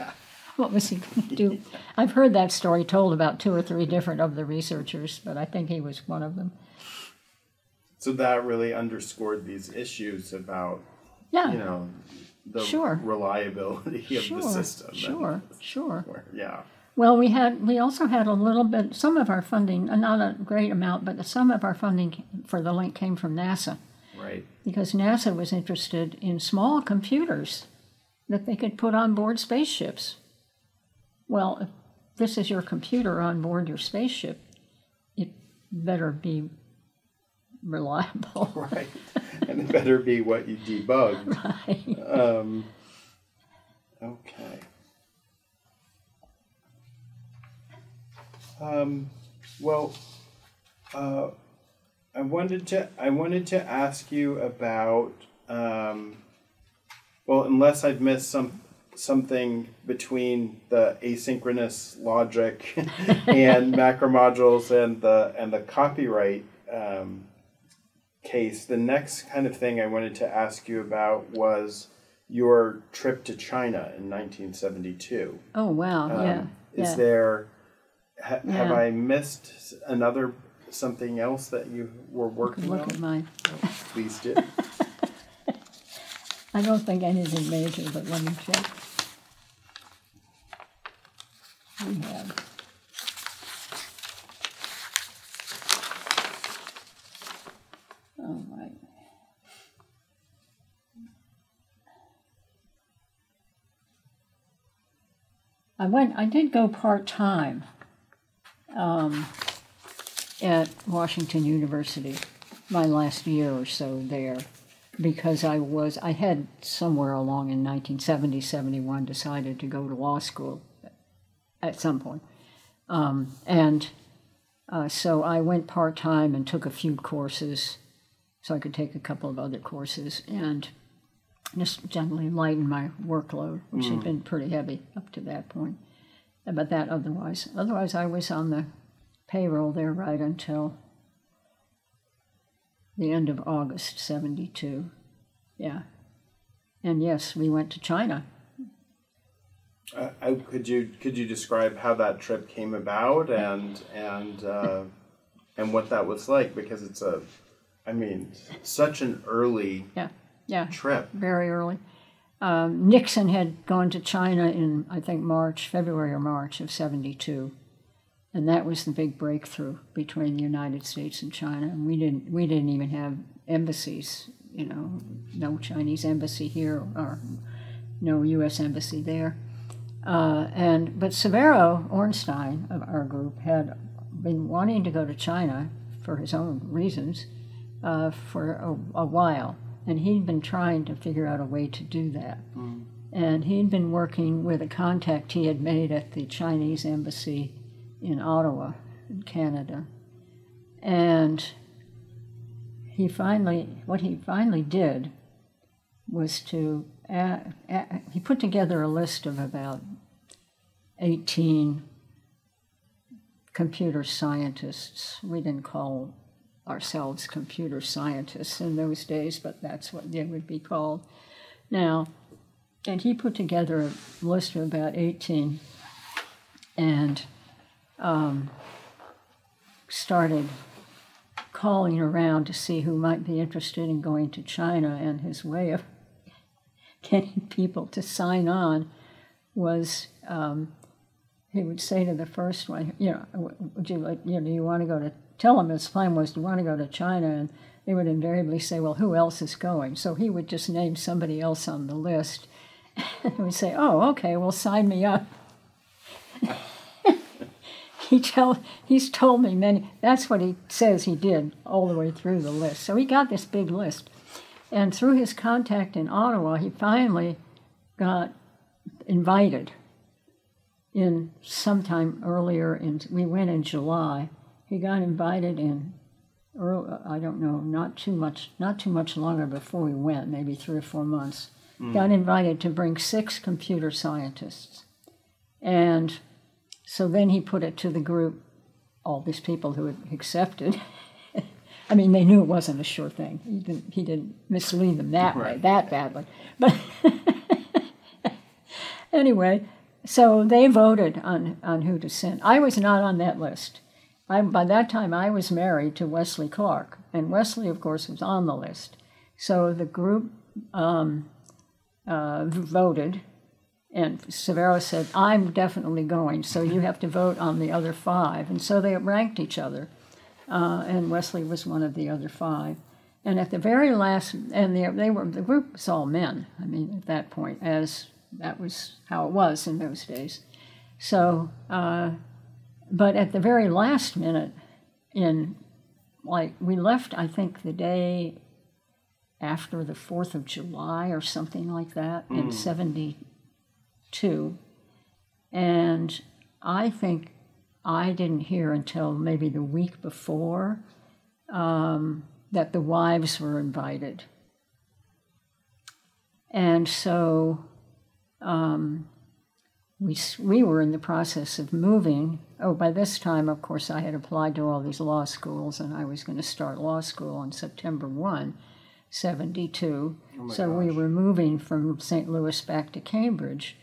what was he going to do? I've heard that story told about two or three different of the researchers, but I think he was one of them. So that really underscored these issues about, Yeah, you know, the Sure. reliability of sure, the system. sure, sure. where- yeah. Well, we had we also had a little bit. Some of our funding, uh, not a great amount, but some of our funding for the LINC came from NASA Right. because NASA was interested in small computers that they could put on board spaceships. Well, if this is your computer on board your spaceship, it better be reliable. Right. and it better be what you debugged. Right. Um, okay. Um, well, uh, I wanted to I wanted to ask you about um, well, unless I've missed some something between the asynchronous logic and macromodules and the and the copyright um, case, the next kind of thing I wanted to ask you about was your trip to China in 1972. Oh wow! Um, yeah. Is yeah. there, ha, have I missed another something else that you were working look on? at mine. Oh, please do. I don't think anything major, but let me check. We have. All right. I went, I did go part-time um, at Washington University, my last year or so there because I was I had somewhere along in 1970 71 decided to go to law school at some point. Um, and uh, so I went part time and took a few courses so I could take a couple of other courses and just generally lighten my workload which had been pretty heavy up to that point but that otherwise otherwise I was on the payroll there right until the end of August 72. Yeah. And yes, we went to China. Uh, I, could you could you describe how that trip came about and and uh, and what that was like because it's a, I mean, such an early Yeah. Yeah. trip. Very early. Um, Nixon had gone to China in, I think, March, February or March of 72. And that was the big breakthrough between the United States and China. And we didn't, we didn't even have embassies, you know, no Chinese embassy here or no U.S. embassy there. Uh, and but Severo Ornstein of our group had been wanting to go to China for his own reasons uh, for a, a while, and he'd been trying to figure out a way to do that. Mm. And he'd been working with a contact he had made at the Chinese embassy in Ottawa, in Canada, and he finally, what he finally did was to, add, add, he put together a list of about 18 computer scientists. We didn't call ourselves computer scientists in those days, but that's what they would be called. Now, and he put together a list of about 18 and um, started calling around to see who might be interested in going to China. And his way of getting people to sign on was um, he would say to the first one, you know, you you know, do you want to go to, tell him his plan was, to want to go to China? And they would invariably say, well, who else is going? So he would just name somebody else on the list. and would say, oh, okay, well, sign me up. he tell, he's told me many, that's what he says he did all the way through the list. So he got this big list. And through his contact in Ottawa, he finally got invited in sometime earlier in we went in July. He got invited in early, I don't know, not too much not too much longer before we went, maybe three or four months. Mm. Got invited to bring six computer scientists. And so then he put it to the group, all these people who had accepted. I mean, they knew it wasn't a sure thing. He didn't, he didn't mislead them that right. way, that badly. But anyway, so they voted on, on who to send. I was not on that list. I, by that time, I was married to Wesley Clark, and Wesley, of course, was on the list. So the group um, uh, voted, and Severo said, I'm definitely going, so you have to vote on the other five. And so they ranked each other, uh, and Wesley was one of the other five. And at the very last, and they, they were the group was all men. I mean, at that point, as that was how it was in those days. So, uh, but at the very last minute, in like we left, I think the day after the 4th of July or something like that mm. in 72. And I think I didn't hear until maybe the week before um, that the wives were invited. And so um, we, we were in the process of moving. Oh, by this time, of course, I had applied to all these law schools and I was going to start law school on September 1, 72. Oh so gosh. we were moving from St. Louis back to Cambridge.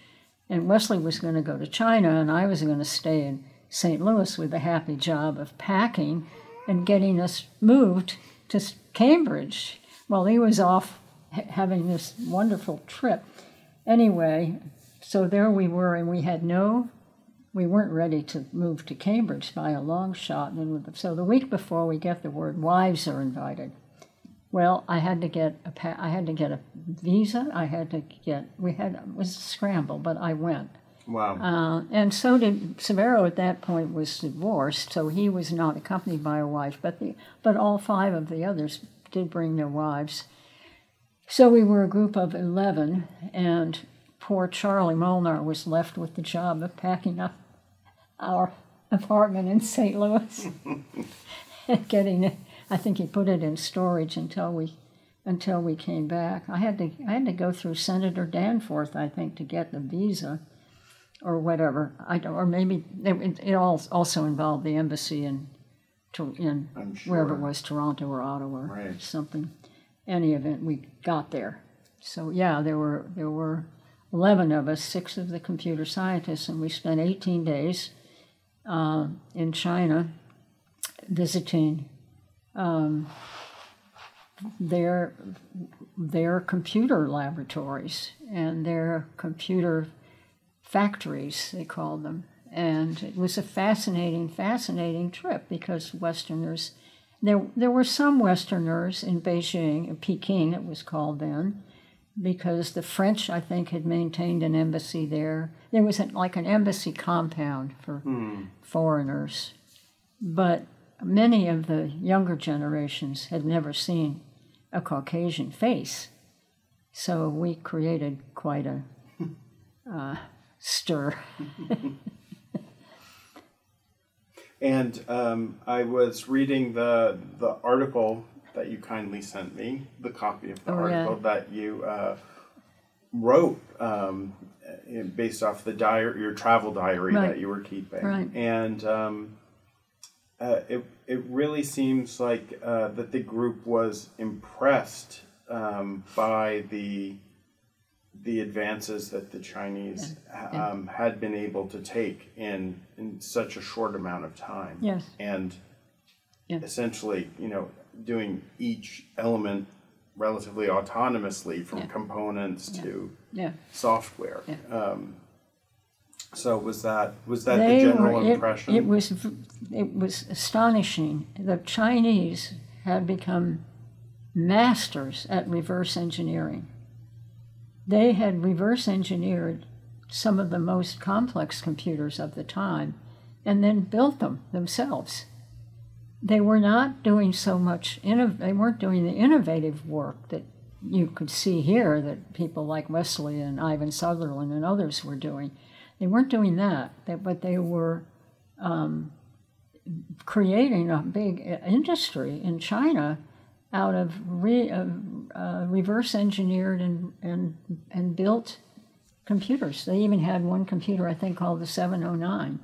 And Wesley was going to go to China, and I was going to stay in St. Louis with the happy job of packing and getting us moved to Cambridge while he was off having this wonderful trip anyway, so there we were, and we had no, we weren't ready to move to Cambridge by a long shot. And so the week before, we get the word wives are invited. Well, I had to get a I had to get a visa. I had to get we had it was a scramble, but I went. Wow. Uh, and so did Severo at that point was divorced, so he was not accompanied by a wife, but the but all five of the others did bring their wives. So we were a group of 11, and poor Charlie Molnar was left with the job of packing up our apartment in St. Louis and getting it. I think he put it in storage until we until we came back. I had to I had to go through Senator Danforth, I think, to get the visa or whatever. I don't, or maybe it, it all also involved the embassy in to in sure. wherever it was, Toronto or Ottawa right. or something any event, we got there. So yeah, there were there were eleven of us, six of the computer scientists, and we spent eighteen days uh, in China visiting um, their their computer laboratories and their computer factories, they called them. And it was a fascinating, fascinating trip because Westerners there, there were some Westerners in Beijing, Peking it was called then, because the French, I think, had maintained an embassy there. There was like an embassy compound for mm. foreigners. But many of the younger generations had never seen a Caucasian face. So we created quite a uh, stir. And um, I was reading the the article that you kindly sent me, the copy of the oh, article yeah. that you uh, wrote um, based off the diary, your travel diary right. that you were keeping. Right. And um, uh, it it really seems like uh, that the group was impressed um, by the the advances that the Chinese um, had been able to take in in such a short amount of time. Yes. And Yeah. essentially, you know, doing each element relatively autonomously from Yeah. components to Yeah. software. Yeah. Um, so was that was that They the general were, it, impression? it was it was astonishing. The Chinese had become masters at reverse engineering. They had reverse engineered some of the most complex computers of the time and then built them themselves. They were not doing so much innov- they weren't doing the innovative work that you could see here that people like Wesley and Ivan Sutherland and others were doing. They weren't doing that, they, but they were um, creating a big uh, industry in China out of re, uh, uh, reverse engineered and, and, and built computers. They even had one computer, I think, called the 709.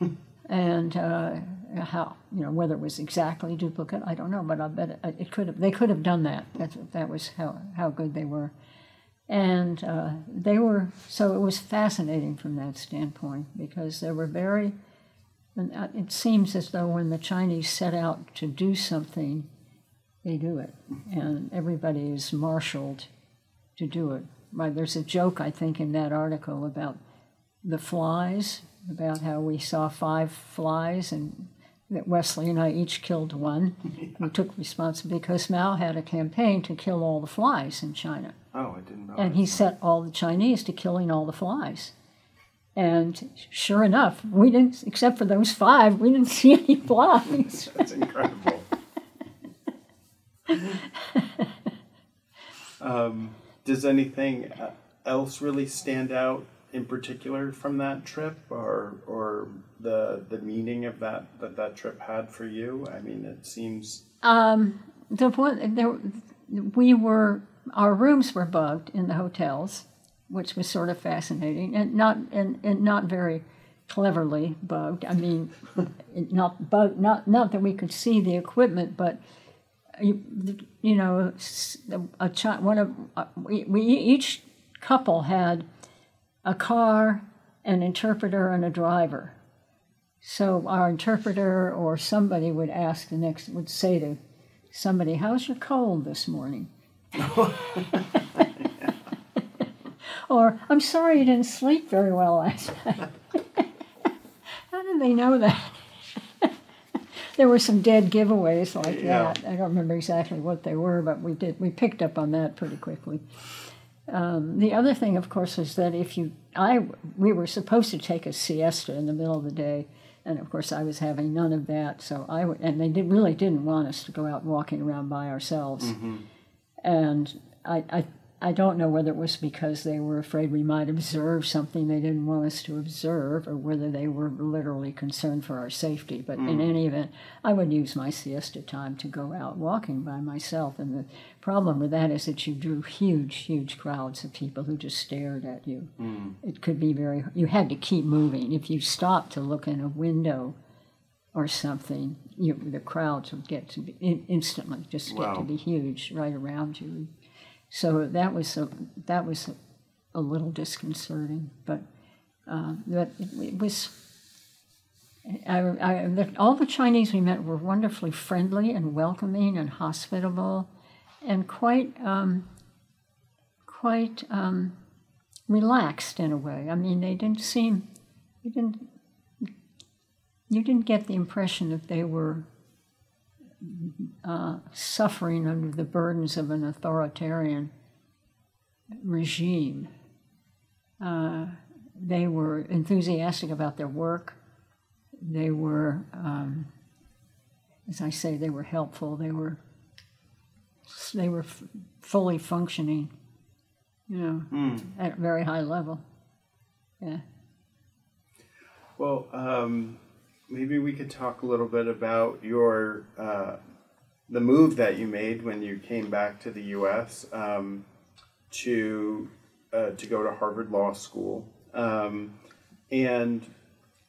and uh, how, you know, whether it was exactly duplicate, I don't know, but I bet it, it could have, they could have done that. That's, that was how, how good they were. And uh, they were, so it was fascinating from that standpoint because they were very, uh, it seems as though when the Chinese set out to do something, they do it. And everybody is marshaled to do it. Right, there's a joke, I think, in that article about the flies, about how we saw five flies and that Wesley and I each killed one. We took responsibility because Mao had a campaign to kill all the flies in China. oh, I didn't know. And he set all the Chinese to killing all the flies. And sure enough, we didn't, except for those five, we didn't see any flies. That's incredible. um, does anything uh, else really stand out in particular from that trip, or or the the meaning of that that that trip had for you? I mean, it seems. Um, the one, there, we were, our rooms were bugged in the hotels, which was sort of fascinating, and not and, and not very cleverly bugged. I mean, not bug, not not that we could see the equipment, but you, you know, a chi- one of uh, we, we each couple had a car, an interpreter, and a driver. So our interpreter or somebody would ask the next would say to somebody, "How's your cold this morning?" or "I'm sorry you didn't sleep very well last night." How did they know that? there were some dead giveaways like Yeah. that. I don't remember exactly what they were, but we did. We picked up on that pretty quickly. Um, the other thing, of course, is that if you, I, we were supposed to take a siesta in the middle of the day, and of course I was having none of that. So I, would- and they did, really didn't want us to go out walking around by ourselves. And I, I, I don't know whether it was because they were afraid we might observe something they didn't want us to observe, or whether they were literally concerned for our safety. But in any event, I would use my siesta time to go out walking by myself. And the problem with that is that you drew huge, huge crowds of people who just stared at you. It could be very, you had to keep moving. If you stopped to look in a window or something, you, the crowds would get to be in, instantly just get to be huge right around you. So that was a, that was a, a little disconcerting, but uh, but it, it was. I, I, the, all the Chinese we met were wonderfully friendly and welcoming and hospitable, and quite um, quite um, relaxed in a way. I mean, they didn't seem, they didn't. You didn't get the impression that they were uh, suffering under the burdens of an authoritarian regime. Uh, they were enthusiastic about their work. They were, um, as I say, they were helpful. They were, they were f- fully functioning, you know, at a very high level. Yeah. Well, um, maybe we could talk a little bit about your uh, the move that you made when you came back to the U.S. Um, to uh, to go to Harvard Law School, um, and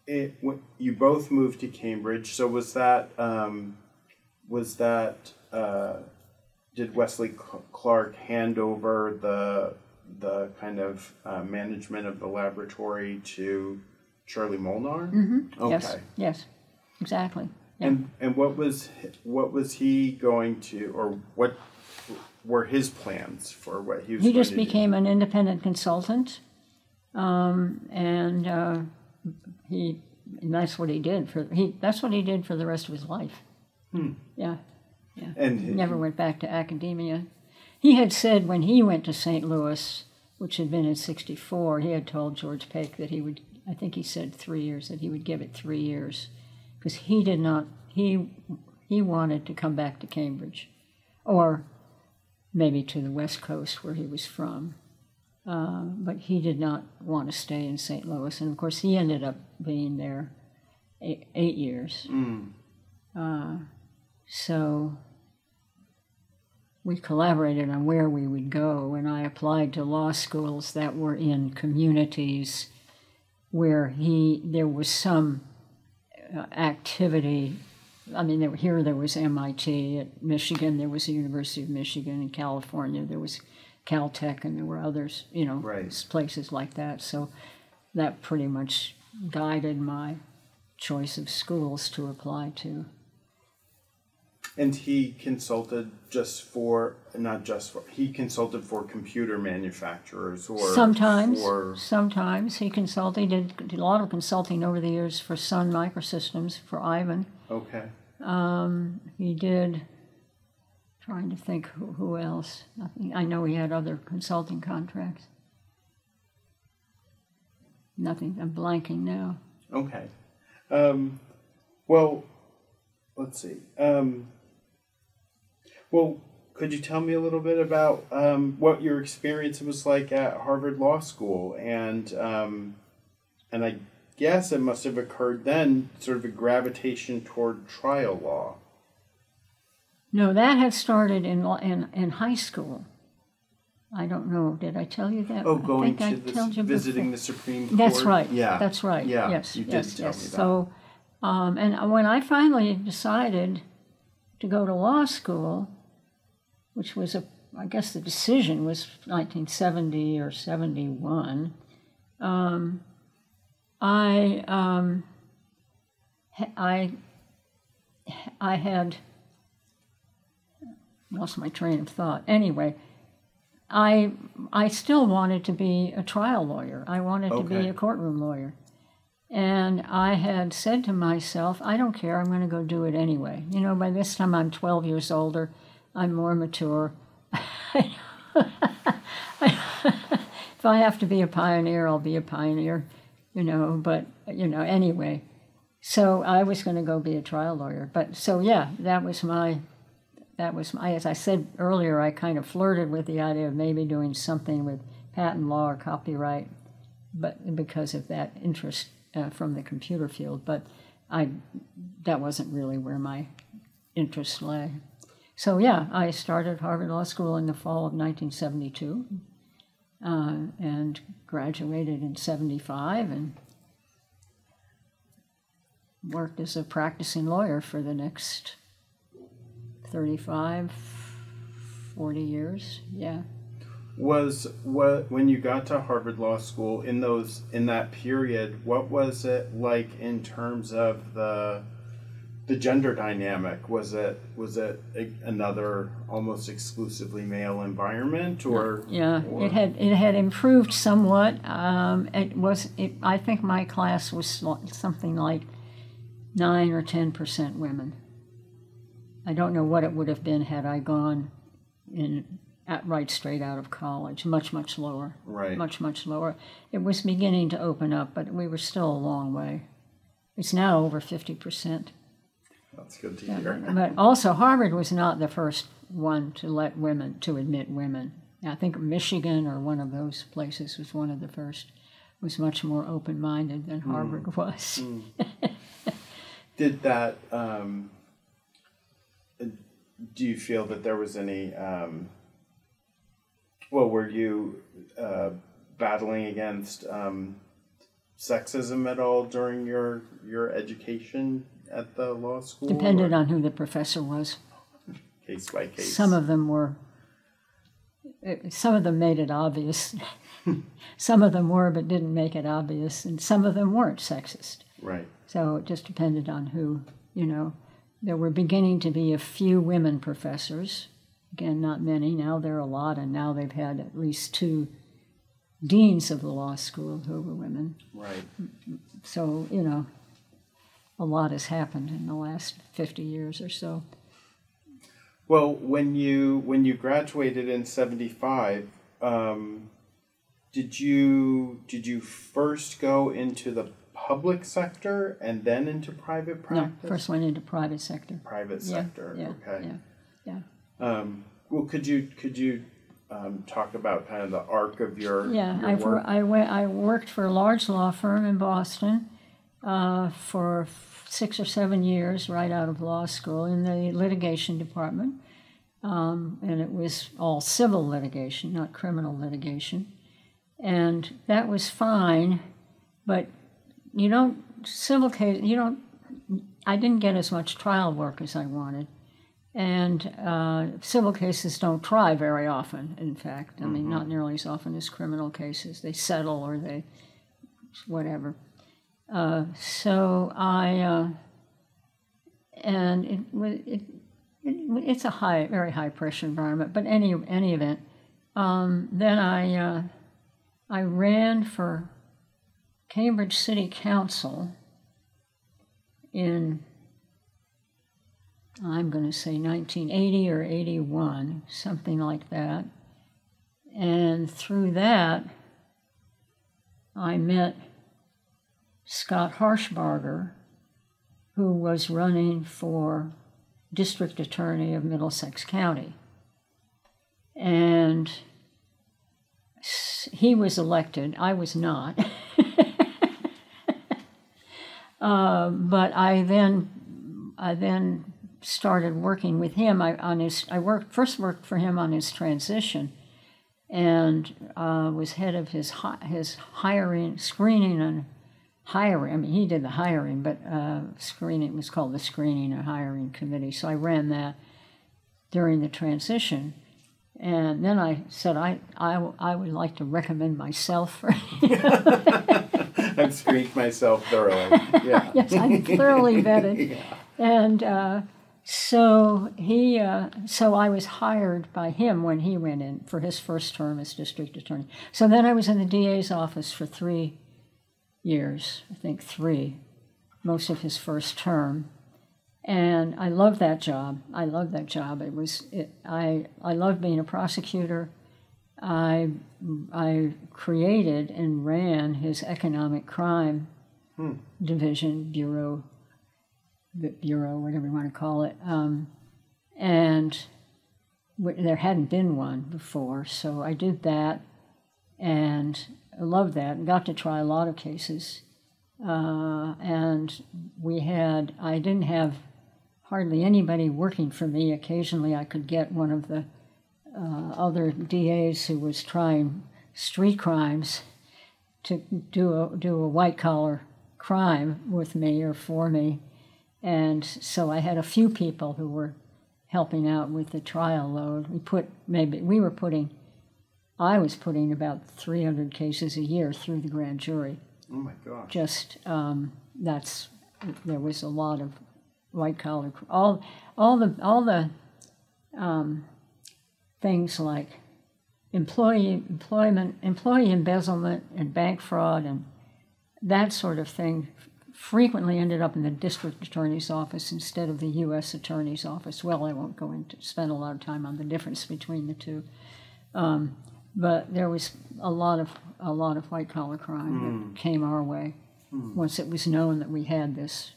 it you both moved to Cambridge. So was that um, was that uh, did Wesley Clark hand over the the kind of uh, management of the laboratory to Charlie Molnar. Mm-hmm. Okay. Yes, yes, exactly. Yeah. And and what was what was he going to, or what were his plans for what he was? He going just to do? became an independent consultant, um, and uh, he and that's what he did for he. That's what he did for the rest of his life. Yeah, and he never went back to academia. He had said when he went to St. Louis, which had been in '64, he had told George Pake that he would. I think he said three years that he would give it three years, because he did not. He he wanted to come back to Cambridge, or maybe to the West Coast where he was from. Uh, but he did not want to stay in St. Louis, and of course he ended up being there eight, eight years. Uh, so we collaborated on where we would go, and I applied to law schools that were in communities where he there was some uh, activity. I mean, there, here there was MIT at Michigan, there was the University of Michigan in California, there was Caltech, and there were others, you know, Right. places like that. So that pretty much guided my choice of schools to apply to. And he consulted just for not just for he consulted for computer manufacturers or Sometimes, for sometimes he consulted. He did, did a lot of consulting over the years for Sun Microsystems for Ivan. okay He did. Trying to think who, who else. Nothing. I know he had other consulting contracts. Nothing. I'm blanking now. okay um, well let's see um, well could you tell me a little bit about um, what your experience was like at Harvard Law School and um, and I guess it must have occurred then sort of a gravitation toward trial law No, that had started in law- in in high school. I don't know. Did I tell you that? Oh, I going think I to the told you visiting before. the Supreme Court. That's right. Yeah, That's right. Yeah, Yes. you did yes, tell yes. me that. So, um, and when I finally decided to go to law school, which was a, I guess the decision was 1970 or 71, um, I, um, I, I had lost my train of thought. Anyway, I I still wanted to be a trial lawyer. I wanted to be a courtroom lawyer. And I had said to myself, I don't care, I'm going to go do it anyway. You know, by this time I'm 12 years older, I'm more mature. if I have to be a pioneer, I'll be a pioneer, you know, but, you know, anyway. So I was going to go be a trial lawyer. But so, yeah, that was my that was my, as I said earlier, I kind of flirted with the idea of maybe doing something with patent law or copyright, but because of that interest uh, from the computer field. But I, that wasn't really where my interest lay. So yeah, I started Harvard Law School in the fall of 1972, uh, and graduated in 75, and worked as a practicing lawyer for the next 35, 40 years. Yeah. Was what when you got to Harvard Law School in those in that period? What was it like in terms of the the gender dynamic? Was it was it a, another almost exclusively male environment, or Yeah, or- it had it had improved somewhat. Um, it was it, I think my class was something like nine or ten percent women. I don't know what it would have been had I gone in at, right straight out of college. Much much lower. right? Much much lower. It was beginning to open up, but we were still a long way. It's now over fifty percent. That's good to hear. But also, Harvard was not the first one to let women to admit women. I think Michigan or one of those places was one of the first. Was much more open-minded than Harvard was. Did that? Um, do you feel that there was any? Um, well, were you uh, battling against um, sexism at all during your your education at the law school? Depended or on who the professor was. case by case. Some of them were some of them made it obvious. some of them were, but didn't make it obvious, and some of them weren't sexist. Right. So it just depended on who, you know. There were beginning to be a few women professors. Again, not many. Now there are a lot, and now they've had at least two deans of the law school who were women. Right. So, you know, a lot has happened in the last 50 years or so. Well, when you when you graduated in '75, um, did you did you first go into the public sector and then into private practice? No, first went into private sector. Private Yeah, sector. yeah, okay. Yeah, yeah. Um, well, could you could you um, talk about kind of the arc of your Yeah, your I've, work? I, went, I worked for a large law firm in Boston uh, for six or seven years right out of law school in the litigation department. Um, and it was all civil litigation, not criminal litigation. And that was fine, but you don't, civil case, you don't, I didn't get as much trial work as I wanted. And uh, civil cases don't try very often, in fact. I mean, not nearly as often as criminal cases. They settle or they, whatever. Uh, so I, uh, and it, it, it, it's a high, very high pressure environment. But any any event, um, then I, uh, I ran for Cambridge City Council in I'm going to say 1980 or 81, something like that. And through that, I met Scott Harshbarger, who was running for district attorney of Middlesex County. And he was elected, I was not. uh, but I then, I then started working with him. I on his, I worked first worked for him on his transition, and uh, was head of his hi- his hiring, screening, and hiring. I mean, he did the hiring, but uh, screening was called the screening and hiring committee. So I ran that during the transition. And then I said, I, I, I would like to recommend myself for I've screened myself thoroughly. Yeah. yes, I'm thoroughly vetted. And uh, so he, uh, so I was hired by him when he went in for his first term as district attorney. So then I was in the DA's office for three years, I think three, most of his first term. And I loved that job. I loved that job. It was, it, I, I loved being a prosecutor. I, I created and ran his economic crime division, bureau, bu- bureau, whatever you want to call it. Um, and there hadn't been one before, so I did that, and loved that. and Got to try a lot of cases, uh, and we had. I didn't have hardly anybody working for me. Occasionally, I could get one of the uh, other DAs who was trying street crimes to do a do a white collar crime with me or for me, and so I had a few people who were helping out with the trial load. We put maybe we were putting, I was putting about 300 cases a year through the grand jury. Oh my gosh. Just um, that's there was a lot of white collar all all the all the um, things like employee employment employee embezzlement and bank fraud and that sort of thing frequently ended up in the district attorney's office instead of the U.S. attorney's office. Well, I won't go into spend a lot of time on the difference between the two, um, but there was a lot of a lot of white collar crime that came our way once it was known that we had this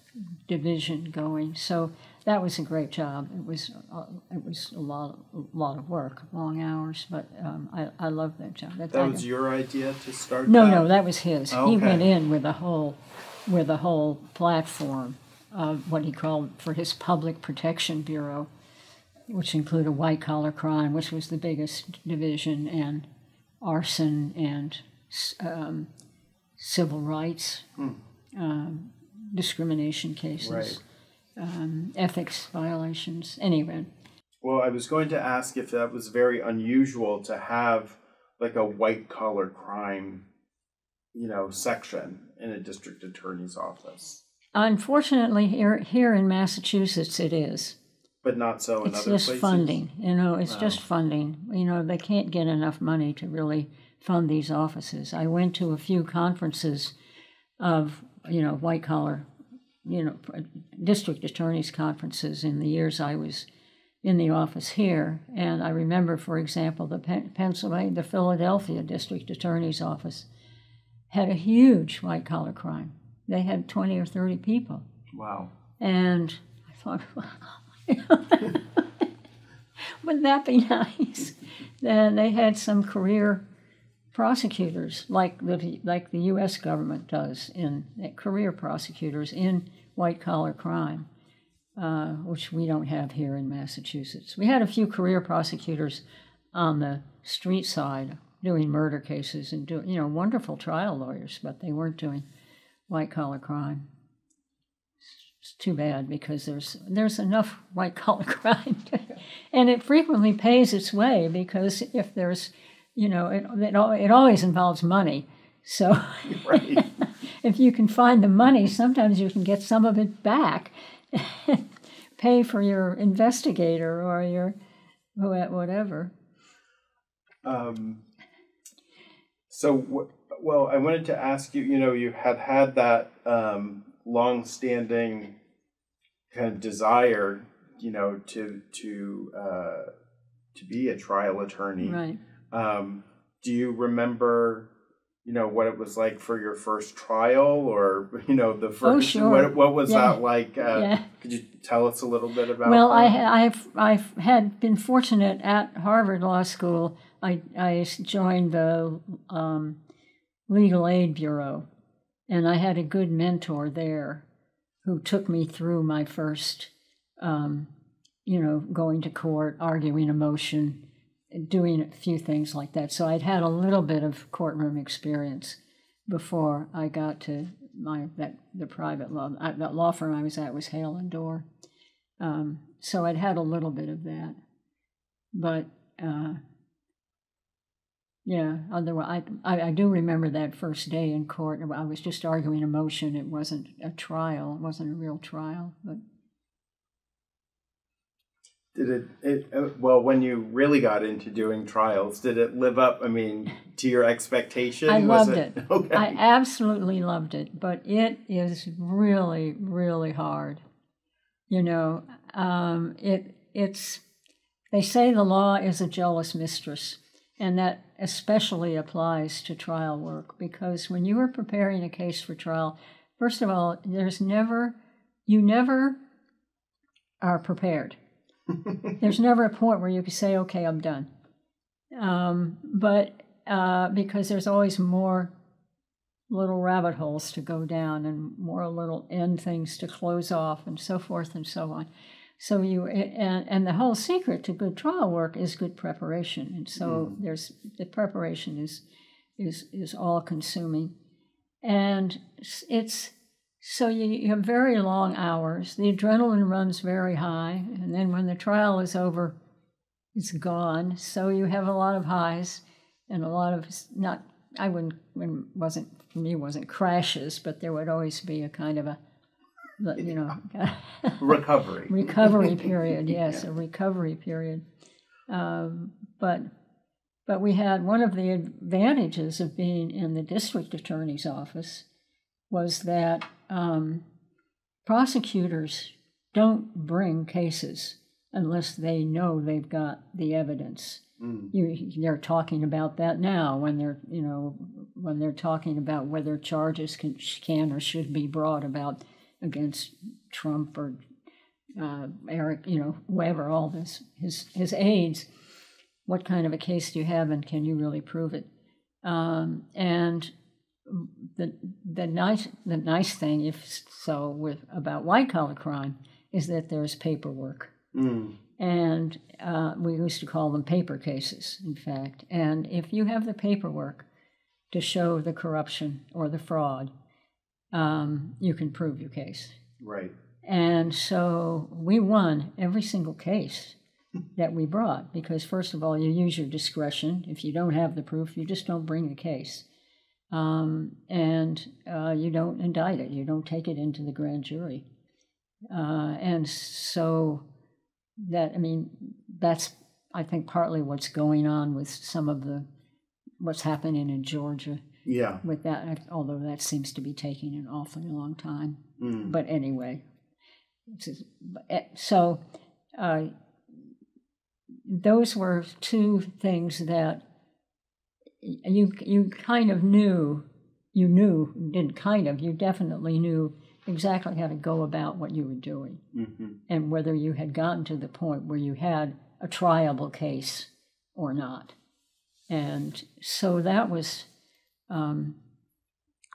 division going. So that was a great job. It was uh, it was a lot a lot of work, long hours, but um, I I loved that job. That was your idea to start No, that? no, that was his. He went in with a whole, with a whole platform of what he called for his Public Protection Bureau, which included white collar crime, which was the biggest division, and arson and um, civil rights, um, discrimination cases, Right. um, ethics violations. Anyway, Well, I was going to ask if that was very unusual to have like a white collar crime, you know, section in a district attorney's office, Unfortunately, here here in Massachusetts, it is. but not so in It's other just places. funding. You know, it's Wow. just funding. You know, they can't get enough money to really fund these offices. I went to a few conferences of you know white collar, you know, district attorneys conferences in the years I was in the office here, and I remember, for example, the Pennsylvania, the Philadelphia district attorney's office had a huge white collar crime. They had twenty or thirty people. Wow. And I thought, wouldn't that be nice? Then they had some career prosecutors, like the like the U.S. government does in career prosecutors in white collar crime, uh, which we don't have here in Massachusetts. We had a few career prosecutors on the street side doing murder cases and doing you know wonderful trial lawyers, but they weren't doing white collar crime it's too bad because there's there's enough white collar crime, and it frequently pays its way because if there's, you know, it it, it always involves money. So Right. if you can find the money, sometimes you can get some of it back, pay for your investigator or your whatever. Um, so, well, I wanted to ask you. You know, you had had that um, long-standing kind of desire, you know, to to uh, to be a trial attorney. Right. Um, do you remember, you know, what it was like for your first trial, or you know, the first? Oh, sure. What, what was Yeah. that like? Uh, Yeah. Could you tell us a little bit about? Well, I, that? ha- I've I've had been fortunate at Harvard Law School. I I joined the um, Legal Aid Bureau, and I had a good mentor there, who took me through my first, um, you know, going to court, arguing a motion, doing a few things like that. So I'd had a little bit of courtroom experience before I got to my that the private law I, that law firm I was at was Hale and Dorr. Um, so I'd had a little bit of that, but uh, yeah. Otherwise, I, I I do remember that first day in court. I was just arguing a motion. It wasn't a trial. It wasn't a real trial. But Did it, it uh, well when you really got into doing trials? Did it live up? I mean, to your expectation? I Was loved it. Okay. I absolutely loved it. But it is really, really hard. You know, um, it it's. They say the law is a jealous mistress, and that especially applies to trial work because when you are preparing a case for trial, first of all, there's never, you never are prepared. there's never a point where you can say, okay, I'm done. Um, but uh, because there's always more little rabbit holes to go down and more little end things to close off and so forth and so on. So you and, and the whole secret to good trial work is good preparation, and so mm-hmm. there's the preparation is is is all consuming, and it's so you, you have very long hours. The adrenaline runs very high, and then when the trial is over, it's gone. So you have a lot of highs and a lot of not. I wouldn't when wasn't for me wasn't crashes, but there would always be a kind of a you know Recovery. recovery period. Yes, a recovery period. Um, but but we had one of the advantages of being in the district attorney's office was that um, prosecutors don't bring cases unless they know they've got the evidence. Mm. You, they're talking about that now when they're you know when they're talking about whether charges can can or should be brought about against Trump or uh, Eric, you know, whoever, all this, his his aides. What kind of a case do you have, and can you really prove it? Um, and the the nice the nice thing, if so, with about white collar crime, is that there's paperwork, Mm. and uh, we used to call them paper cases, in fact. And if you have the paperwork to show the corruption or the fraud, um, you can prove your case. Right. And so we won every single case that we brought because, first of all, you use your discretion. If you don't have the proof, you just don't bring the case. Um, and uh, you don't indict it, you don't take it into the grand jury. Uh, and so that, I mean, that's, I think, partly what's going on with some of the, what's happening in Georgia Yeah. with that, although that seems to be taking an awfully long time. Mm. But anyway, it's just- but, eh, so uh, those were two things that you you kind of knew you knew didn't kind of you definitely knew exactly how to go about what you were doing hmm and whether you had gotten to the point where you had a triable case or not. And so that was, um,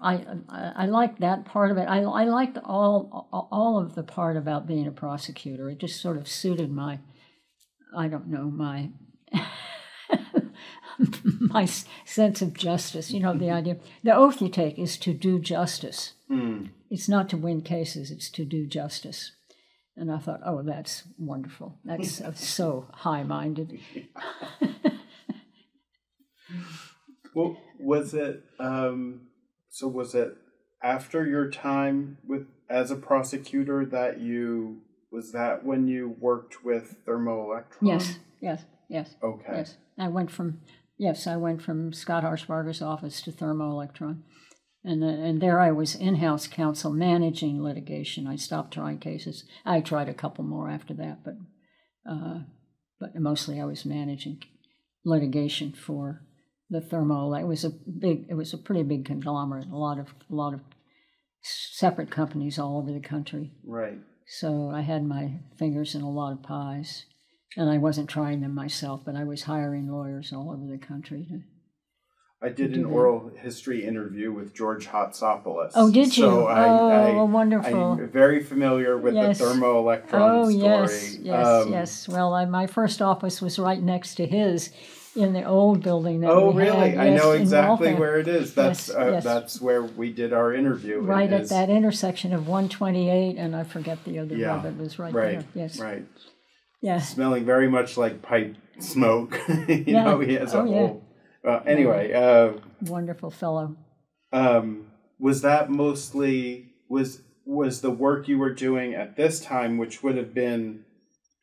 I, I, I liked that part of it. I, I liked all, all of the part about being a prosecutor. It just sort of suited my, I don't know, my, my sense of justice. You know, the idea, the oath you take is to do justice. Mm. It's not to win cases, it's to do justice. And I thought, oh, that's wonderful. That's so high minded. Well, was it? Um, so was it after your time with as a prosecutor that you was that when you worked with Thermo Electron? Yes, yes, yes, Okay. yes. I went from, yes, I went from Scott Harshbarger's office to Thermo Electron. And, then, and there I was in house counsel managing litigation. I stopped trying cases. I tried a couple more after that, but, uh, but mostly I was managing litigation for the thermo. It was a big, it was a pretty big conglomerate. A lot of, a lot of separate companies all over the country. Right. So I had my fingers in a lot of pies. And I wasn't trying them myself, but I was hiring lawyers all over the country. To, I did an that. oral history interview with George Hatsopoulos. oh, did you? So I, oh, I, wonderful. I'm very familiar with Yes. the Thermo Electron oh, story. yes, yes, Um, yes. Well, I, my first office was right next to his in the old building that Oh, really? had. I yes, know exactly where it is. That's Yes, uh, yes. that's where we did our interview. Right at is- that intersection of 128, and I forget the other Yeah, road. It was right, Right. there. Yes. Right. Yeah. Smelling very much like pipe smoke. you Yeah. know, he has a Oh, yeah. Uh, anyway, uh, Wonderful fellow. um, was that mostly was was the work you were doing at this time, which would have been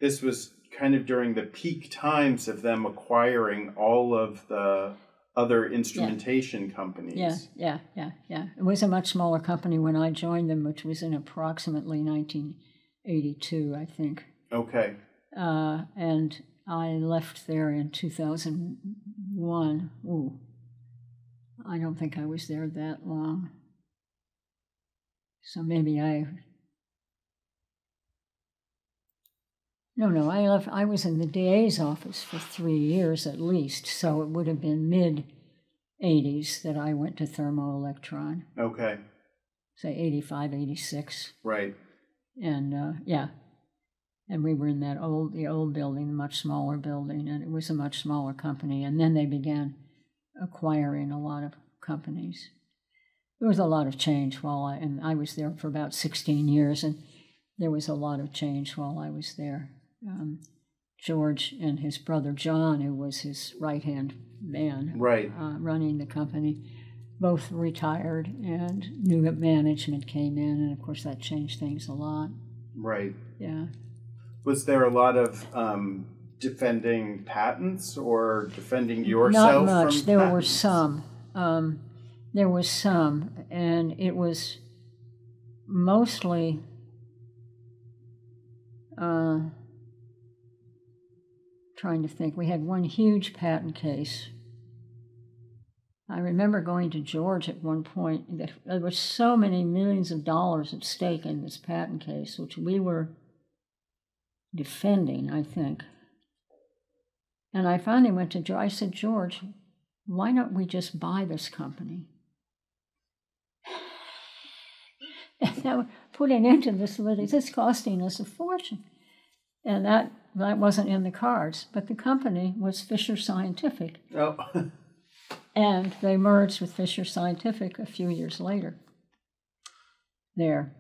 this was kind of during the peak times of them acquiring all of the other instrumentation companies. Yeah, yeah, yeah, yeah. It was a much smaller company when I joined them, which was in approximately 1982, I think. Okay. Uh, and I left there in 2001. Ooh, I don't think I was there that long. So maybe I. No, no, I left. I was in the DA's office for three years at least, so it would have been mid 80s that I went to Thermo Electron, Okay. say 85, 86 Right. and uh, yeah, and we were in that old the old building, much smaller building, and it was a much smaller company. And then they began acquiring a lot of companies. There was a lot of change while I and I was there for about sixteen years, and there was a lot of change while I was there. Um, George and his brother John, who was his right hand man, Right. uh, running the company, both retired, and new management came in, and of course that changed things a lot. Right. Yeah. Was there a lot of um, defending patents or defending yourself? Not much. There were some. Um, there was some, and it was mostly. Uh, trying to think. We had one huge patent case. I remember going to George at one point. There there were so many millions of dollars at stake in this patent case, which we were defending, I think. And I finally went to George. I said, George, why don't we just buy this company? And that would put an end to this litigation. It's costing us a fortune. And that, that wasn't in the cards. But the company was Fisher Scientific. Oh. And they merged with Fisher Scientific a few years later. There.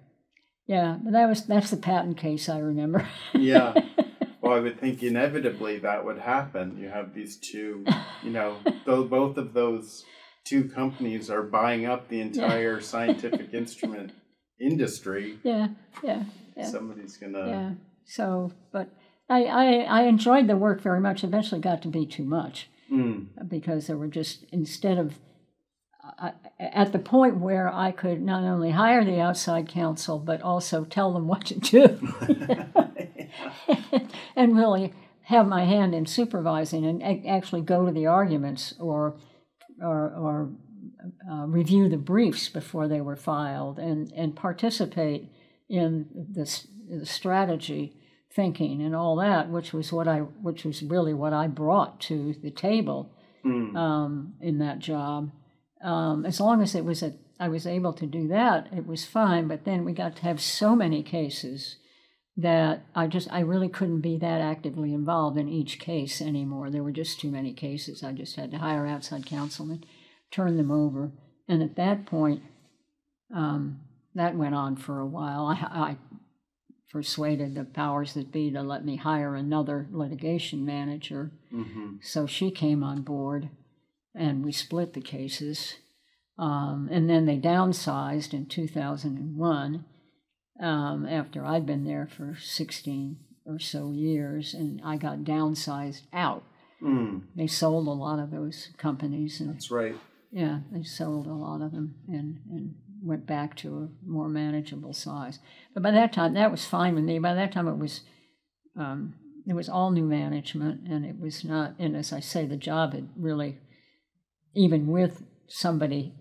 Yeah, but that was that's the patent case I remember. yeah. well, I would think inevitably that would happen. You have these two, you know, though both of those two companies are buying up the entire scientific instrument industry. Yeah, yeah, yeah. Somebody's gonna. Yeah. So, but I, I, I enjoyed the work very much. Eventually got to be too much Mm, because there were just, instead of, I, at the point where I could not only hire the outside counsel, but also tell them what to do and really have my hand in supervising and actually go to the arguments or, or, or uh, review the briefs before they were filed and, and participate in this, the strategy thinking and all that, which was what I, which was really what I brought to the table mm, um, in that job. Um, as long as it was a, I was able to do that, it was fine. But then we got to have so many cases that I just, I really couldn't be that actively involved in each case anymore. There were just too many cases. I just had to hire outside counsel and turn them over. And at that point, um, that went on for a while. I, I persuaded the powers that be to let me hire another litigation manager. hmm So she came on board and we split the cases. Um, and then they downsized in 2001 um, after I'd been there for 16 or so years and I got downsized out. Mm, They sold a lot of those companies and that's right. yeah, they sold a lot of them and, and went back to a more manageable size. But by that time, that was fine with me. By that time, it was um, it was all new management, and it was not. And as I say, the job had really, even with somebody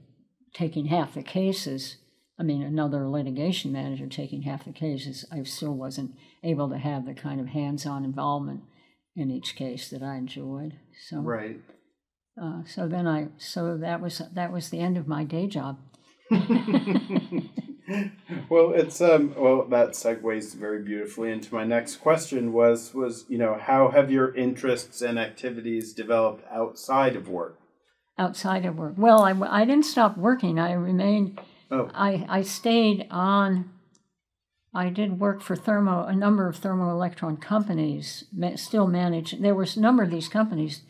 taking half the cases. I mean, another litigation manager taking half the cases, I still wasn't able to have the kind of hands-on involvement in each case that I enjoyed. So Right. uh, so then I, so that was that was the end of my day job. well, it's um. Well, that segues very beautifully into my next question. Was was you know how have your interests and activities developed outside of work? Outside of work, well, I, I didn't stop working. I remained. Oh. I I stayed on. I did work for thermo a number of Thermo Electron companies. Still managed. There was a number of these companies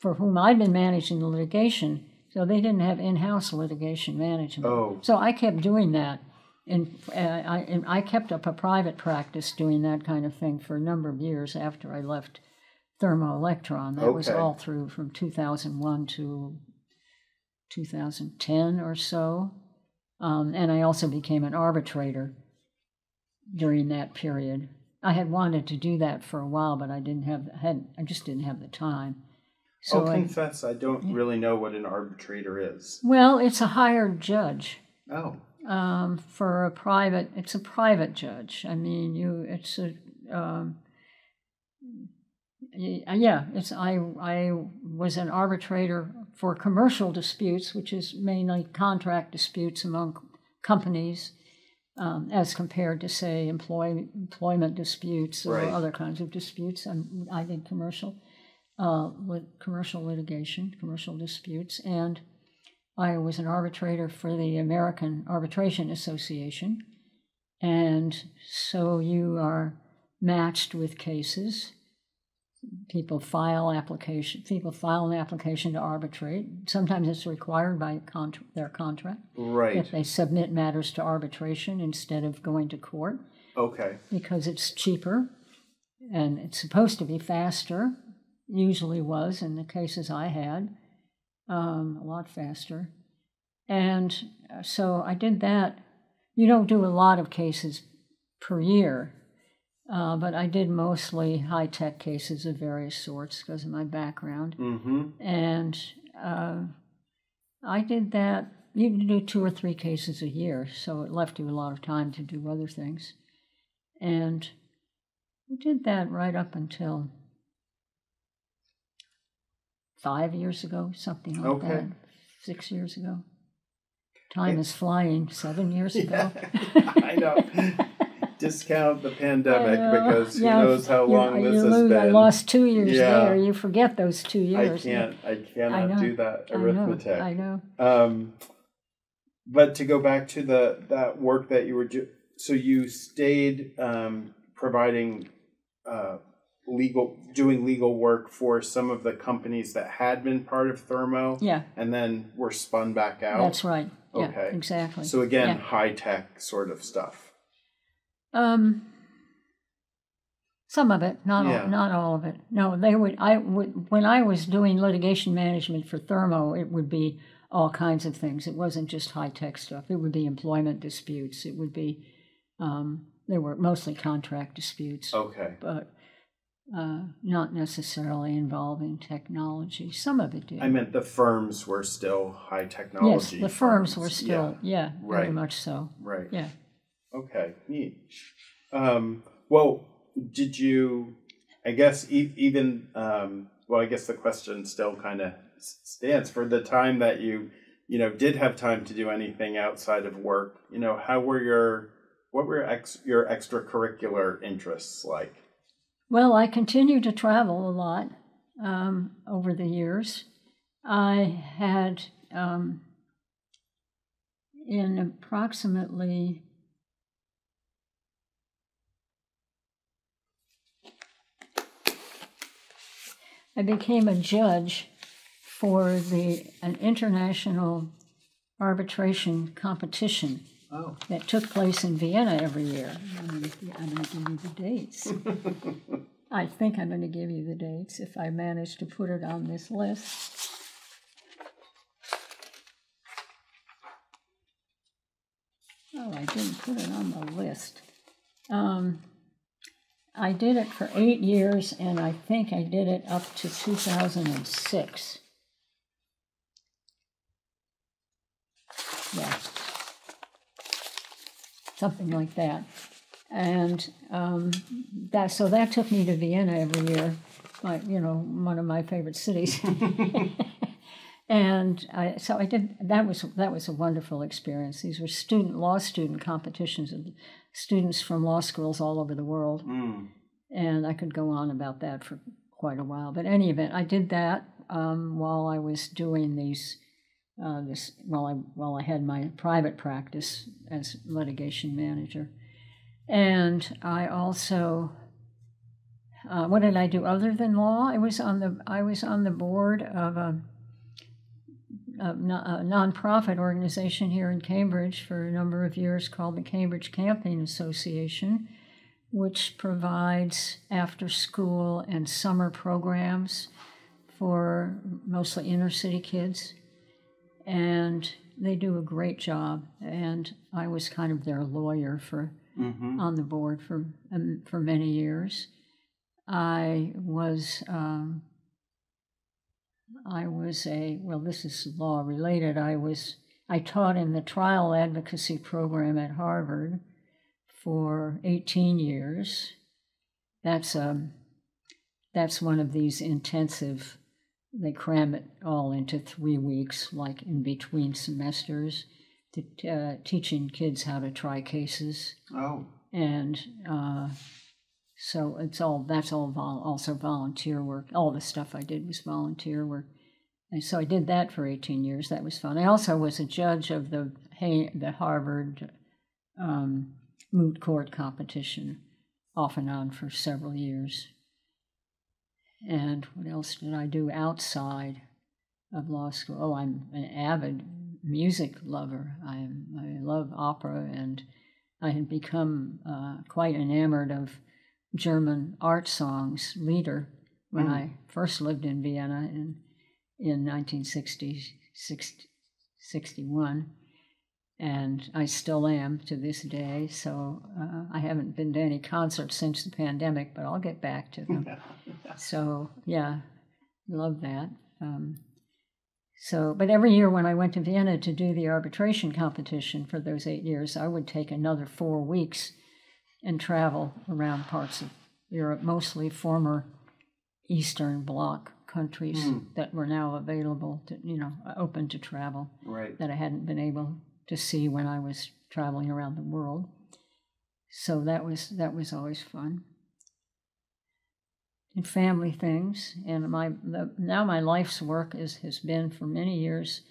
for whom I'd been managing the litigation, so they didn't have in-house litigation management. Oh. So I kept doing that, and uh, I and I kept up a private practice doing that kind of thing for a number of years after I left Thermo Electron. That was all through from 2001 to 2010 or so, um, and I also became an arbitrator during that period. I had wanted to do that for a while, but I didn't have had I just didn't have the time. So I'll confess, I don't really know what an arbitrator is. well, it's a hired judge. Oh. um, for a private. It's a private judge. I mean, you. It's a. Um, yeah, it's I. I was an arbitrator for commercial disputes, which is mainly contract disputes among companies, um, as compared to say employ, employment disputes or Right. other kinds of disputes. And I did commercial, uh, lit, commercial litigation, commercial disputes, and I was an arbitrator for the American Arbitration Association. And so you are matched with cases. People file application. People file an application to arbitrate. Sometimes it's required by contra- their contract Right. if they submit matters to arbitration instead of going to court Okay. because it's cheaper and it's supposed to be faster. Usually was in the cases I had, um, a lot faster. And uh, so I did that. You don't do a lot of cases per year, uh, but I did mostly high tech cases of various sorts because of my background. Mm-hmm. And uh, I did that. You can do two or three cases a year, so it left you a lot of time to do other things. And I did that right up until five years ago, something like Okay. that, six years ago. Time is flying. Seven years ago. I know. Discount the pandemic I because who Yeah, knows how you- long you this has lose- been. I lost two years Yeah. there. You forget those two years. I can't. I I cannot know. do that arithmetic. I know. I know. Um, but to go back to the that work that you were doing, so you stayed um, providing uh, legal doing legal work for some of the companies that had been part of Thermo Yeah, and then were spun back out. that's right. Yeah, Okay. exactly. So again, Yeah. high tech sort of stuff. Um, some of it, not Yeah. all, not all of it. No, they would. I would when I was doing litigation management for Thermo, it would be all kinds of things. It wasn't just high tech stuff. It would be employment disputes. It would be um, they were mostly contract disputes, Okay. but uh, not necessarily involving technology. Some of it did. I meant the firms were still high technology. yes, the firms were still yeah, very Right. much so. Right. Yeah. Okay, neat. Um, well, did you? I guess e- even um, well, I guess the question still kind of stands for the time that you you know did have time to do anything outside of work. You know, how were your what were ex, your extracurricular interests like? Well, I continued to travel a lot um, over the years. I had, um, in approximately I became a judge for the an international arbitration competition Oh, that took place in Vienna every year. I'm going to give you the dates. I think I'm going to give you the dates if I manage to put it on this list. Oh, I didn't put it on the list. Um, I did it for eight years, and I think I did it up to 2006. Yeah something like that. And um, that so that took me to Vienna every year, like you know one of my favorite cities. and I, so I did that was that was a wonderful experience. These were student law student competitions of students from law schools all over the world, mm. and I could go on about that for quite a while. But any event, I did that um, while I was doing these uh, this while I while I had my private practice as litigation manager, and I also uh, what did I do other than law? I was on the I was on the board of a, a, non- a nonprofit organization here in Cambridge for a number of years called the Cambridge Camping Association, which provides after school and summer programs for mostly inner city kids and they do a great job. And I was kind of their lawyer for hmm on the board for um, for many years. I was um, I was a well, this is law related. I was I taught in the trial advocacy program at Harvard for 18 years. That's um that's one of these intensive they cram it all into three weeks, like in between semesters, to, uh, teaching kids how to try cases. Oh, And uh, so it's all that's all vol- also volunteer work. All the stuff I did was volunteer work. And so I did that for 18 years. That was fun. I also was a judge of the the Harvard um, moot court competition, off and on for several years. And what else did I do outside of law school? Oh, I'm an avid music lover. I I love opera, and I had become uh, quite enamored of German art songs. Lieder when Mm. I first lived in Vienna in in 1961, and I still am to this day. So uh, I haven't been to any concerts since the pandemic, but I'll get back to them. So yeah, love that. Um, so, but every year when I went to Vienna to do the arbitration competition for those eight years, I would take another four weeks and travel around parts of Europe, mostly former Eastern Bloc countries Hmm. that were now available to, you know, open to travel right. that I hadn't been able to see when I was traveling around the world. So that was that was always fun. And family things, and my the, now my life's work is has been for many years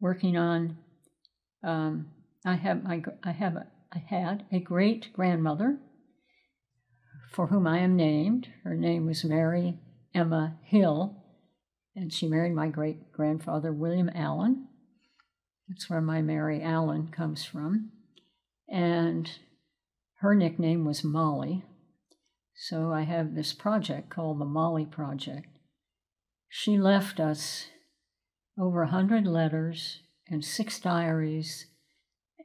working on. Um, I have my I have a, I had a great grandmother for whom I am named. Her name was Mary Emma Hill, and she married my great grandfather, William Allen. That's where my Mary Allen comes from. And her nickname was Molly. So I have this project called the Molly Project. She left us over a hundred letters and six diaries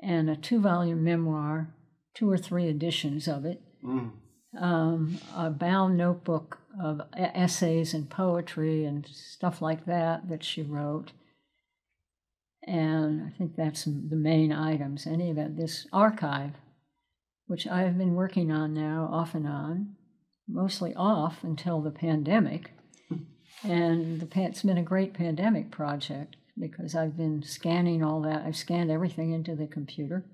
and a two volume memoir, two or three editions of it, Mm. um, a bound notebook of essays and poetry and stuff like that that she wrote. And I think that's the main items. Any of it, this archive, which I've been working on now off and on, mostly off until the pandemic. And the, it's been a great pandemic project because I've been scanning all that. I've scanned everything into the computer.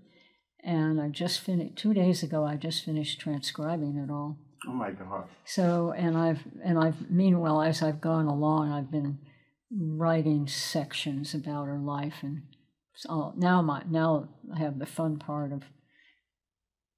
And I just finished, two days ago, I just finished transcribing it all. Oh my God. So, and I've, and I've, meanwhile, as I've gone along, I've been writing sections about her life. And so now my, now I have the fun part of,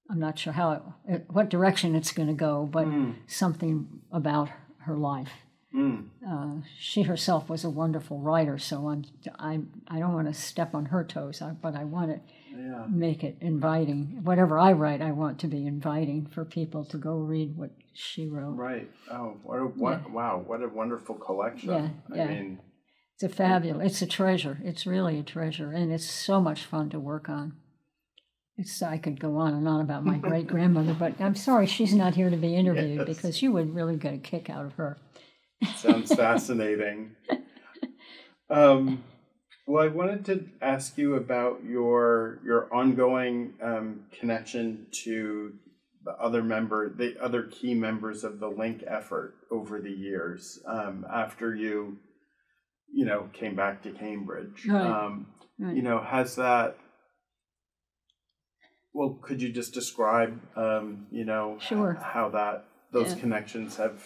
I'm not sure how, it, what direction it's going to go, but Mm. something about her life. Mm. Uh, she herself was a wonderful writer, so I'm, I, I don't want to step on her toes, but I want to Yeah. make it inviting. Whatever I write, I want to be inviting for people to go read what she wrote. Right. Oh, what a what, wow! What a wonderful collection. Yeah, I yeah. mean, It's a fabulous, it's a treasure. It's really a treasure, and it's so much fun to work on. It's, I could go on and on about my great grandmother, but I'm sorry she's not here to be interviewed Yes. because you would really get a kick out of her. sounds fascinating. Um, well, I wanted to ask you about your your ongoing um, connection to the other member, the other key members of the LINC effort over the years. Um, after you, you know, came back to Cambridge, Right. um, Right. you know, has that? Well, could you just describe, um, you know, Sure. how that those Yeah. connections have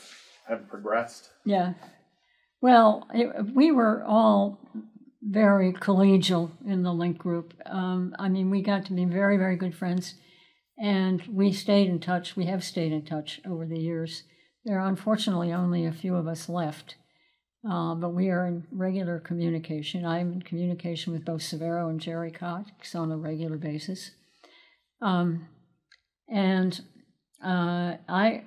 have progressed? Yeah. Well, it, we were all very collegial in the LINC group. Um, I mean, we got to be very, very good friends, and we stayed in touch. We have stayed in touch over the years. There are unfortunately only a few of us left, uh, but we are in regular communication. I'm in communication with both Severo and Jerry Cox on a regular basis. Um, and uh, I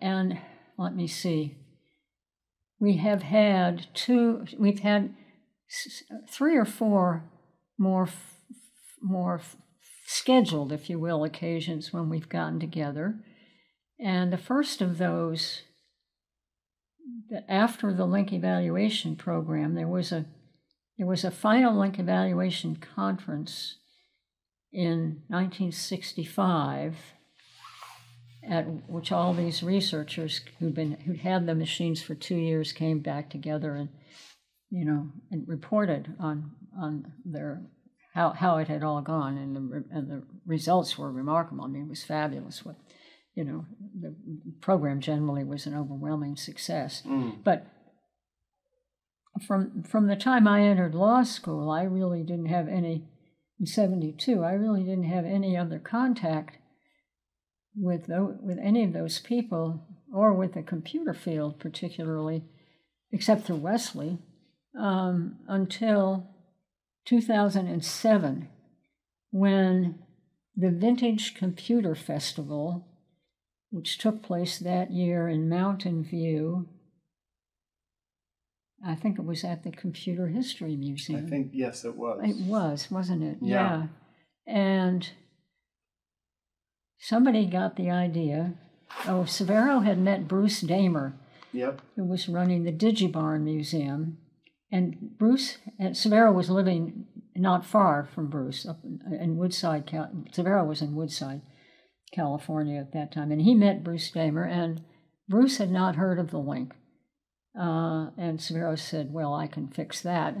and let me see. We have had two. We've had three or four more more scheduled, if you will, occasions when we've gotten together. And the first of those, after the LINC evaluation program, there was a there was a final LINC evaluation conference in 1965 at which all these researchers who'd been who'd had the machines for two years came back together and you know and reported on on their how how it had all gone and the and the results were remarkable. I mean, it was fabulous. What you know, the program generally was an overwhelming success. Mm. But from from the time I entered law school, I really didn't have any. In '72, I really didn't have any other contact with tho- with any of those people, or with the computer field particularly, except through Wesley, um, until 2007, when the Vintage Computer Festival, which took place that year in Mountain View, I think it was at the Computer History Museum. I think yes, it was. It was, wasn't it? Yeah. And somebody got the idea. Oh, Severo had met Bruce Damer, Yep. who was running the Digibarn Museum. And Bruce, and Severo was living not far from Bruce, up in, in Woodside. Severo was in Woodside, California at that time. And he met Bruce Damer, and Bruce had not heard of the LINC. Uh, and Severo said, Well, I can fix that.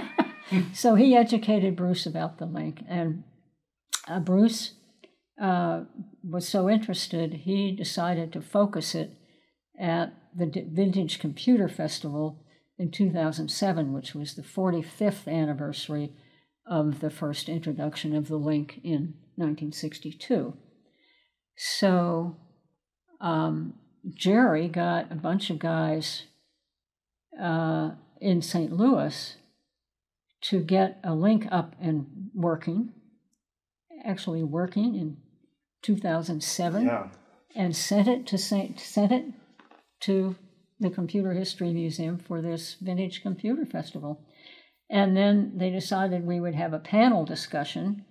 so he educated Bruce about the LINC. And uh, Bruce uh, was so interested, he decided to focus it at the D- Vintage Computer Festival in 2007, which was the 45th anniversary of the first introduction of the LINC in 1962. So um, Jerry got a bunch of guys uh, in St. Louis to get a LINC up and working, actually working in 2007, Yeah. and sent it to St. sent it to the Computer History Museum for this Vintage Computer Festival. And then they decided we would have a panel discussion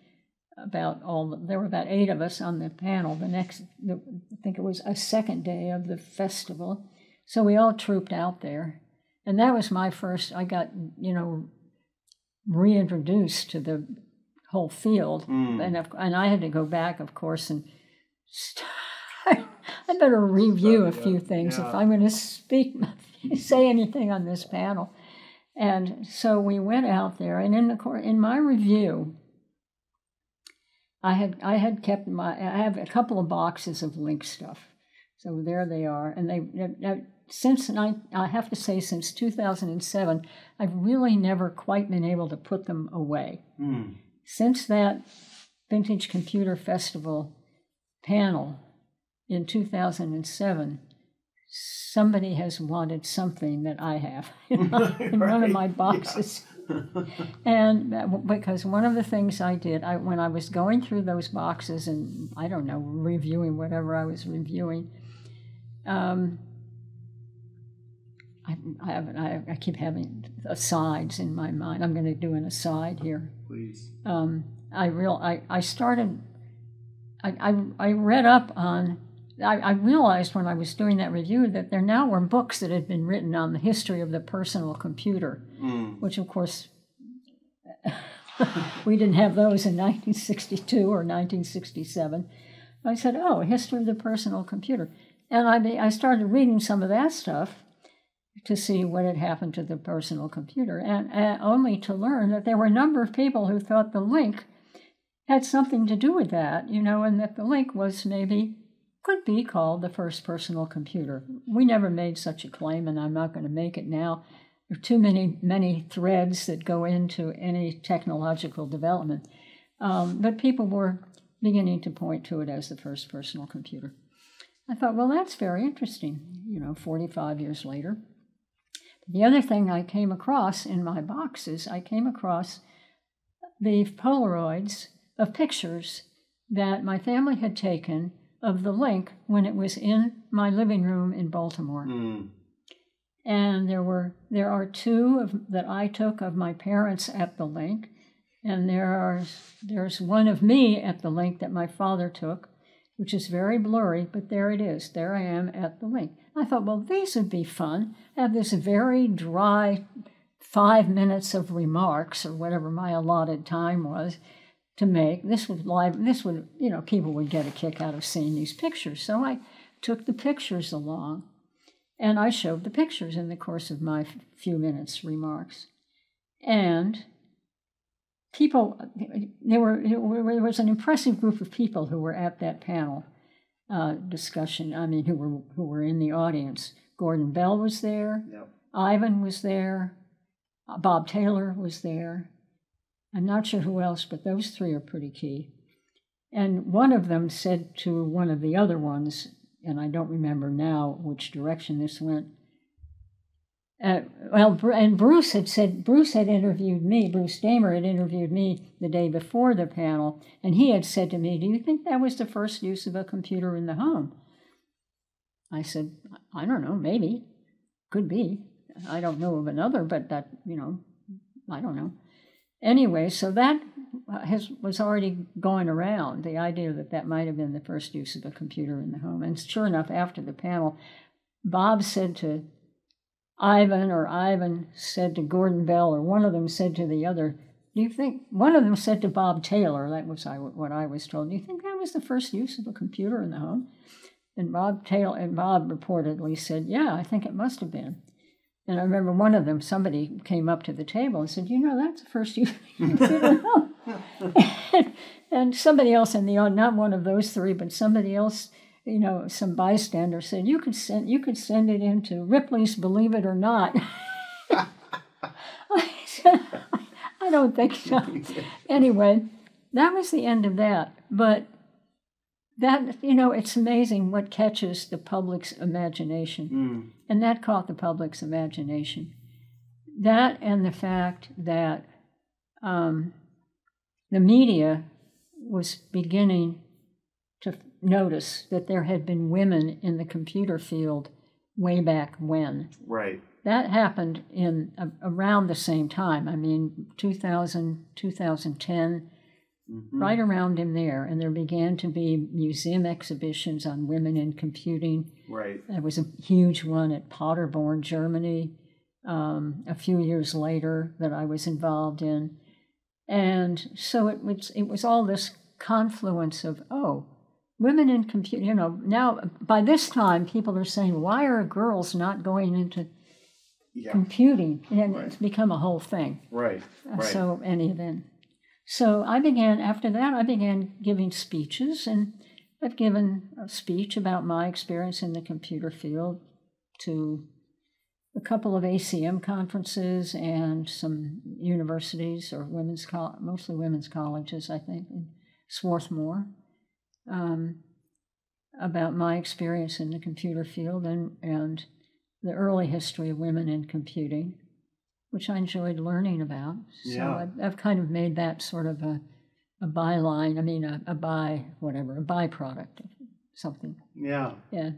about all. The, there were about eight of us on the panel. The next, the, I think it was a second day of the festival, so we all trooped out there, and that was my first. I got you know reintroduced to the whole field, Mm. and of- and I had to go back, of course, and. St- I better review a few things if I'm going to speak, say anything on this panel. And so we went out there, and in the in my review, I had I had kept my I have a couple of boxes of LINC stuff, so there they are, and they since nine, I have to say since 2007, I've really never quite been able to put them away. Mm. Since that Vintage Computer Festival panel in 2007, somebody has wanted something that I have in, my- in one of Right, my yeah. boxes. and that- because one of the things I did, I, when I was going through those boxes and I don't know, reviewing whatever I was reviewing, um, I, I, have, I, I keep having asides in my mind. I'm going to do an aside here Please. um, I real I, I started I, I, I read up on I, I realized when I was doing that review that there now were books that had been written on the history of the personal computer, Mm. which of course we didn't have those in 1962 or 1967. I said, "Oh, history of the personal computer," and I I started reading some of that stuff to see what had happened to the personal computer, and, and only to learn that there were a number of people who thought the LINC had something to do with that, you know, and that the LINC was maybe could be called the first personal computer. We never made such a claim, and I'm not going to make it now. There are too many many threads that go into any technological development, um, but people were beginning to point to it as the first personal computer. I thought, well, that's very interesting. You know, 45 years later. The other thing I came across in my boxes, I came across the Polaroids of pictures that my family had taken of the LINC when it was in my living room in Baltimore. Mm. And there were there are two of, that I took of my parents at the LINC, and there are there's one of me at the LINC that my father took, which is very blurry, but there it is. There I am at the LINC. I thought, well, these would be fun. Have this very dry five minutes of remarks or whatever my allotted time was to make. This would live. This would you know people would get a kick out of seeing these pictures. So I took the pictures along, and I showed the pictures in the course of my few minutes remarks, and people there were there was an impressive group of people who were at that panel uh, discussion. I mean, who were who were in the audience. Gordon Bell was there. Yep. Ivan was there. Bob Taylor was there. I'm not sure who else, but those three are pretty key. And one of them said to one of the other ones, and I don't remember now which direction this went. Uh, well, and Bruce had said Bruce had interviewed me. Bruce Damer had interviewed me the day before the panel, and he had said to me, "Do you think that was the first use of a computer in the home?" I said, "I don't know. Maybe, could be. I don't know of another, but that you know, I don't know." Anyway, so that has was already going around the idea that that might have been the first use of a computer in the home. And sure enough, after the panel, Bob said to Ivan, or Ivan said to Gordon Bell, or one of them said to the other, "Do you think?" One of them said to Bob Taylor, that was I, what I was told. Do you think that was the first use of a computer in the home? And Bob Taylor and Bob reportedly said, "Yeah, I think it must have been." And I remember one of them, somebody came up to the table and said, You know, that's the first use of a computer in the and somebody else in the audience, not one of those three, but somebody else, you know, some bystander said, You could send you could send it into Ripley's Believe It or Not. I said, I don't think so. Anyway, that was the end of that. But that you know it's amazing what catches the public's imagination Mm. and that caught the public's imagination that and the fact that um, the media was beginning to notice that there had been women in the computer field way back when Right. that happened in a, around the same time i mean 2000 2010 Mhm. right around him there and there began to be museum exhibitions on women in computing Right. there was a huge one at paderborn germany um, a few years later that i was involved in and so it was it was all this confluence of oh women in computing you know now by this time people are saying why are girls not going into Yeah. computing and Right. it's become a whole thing Right. uh, Right. So any event. So I began after that. I began giving speeches, and I've given a speech about my experience in the computer field to a couple of ACM conferences and some universities or women's col- mostly women's colleges, I think, in Swarthmore, um, about my experience in the computer field and and the early history of women in computing which I enjoyed learning about. So Yeah. I've, I've kind of made that sort of a, a byline, I mean, a, a by, whatever, a byproduct of something. Yeah. Yeah.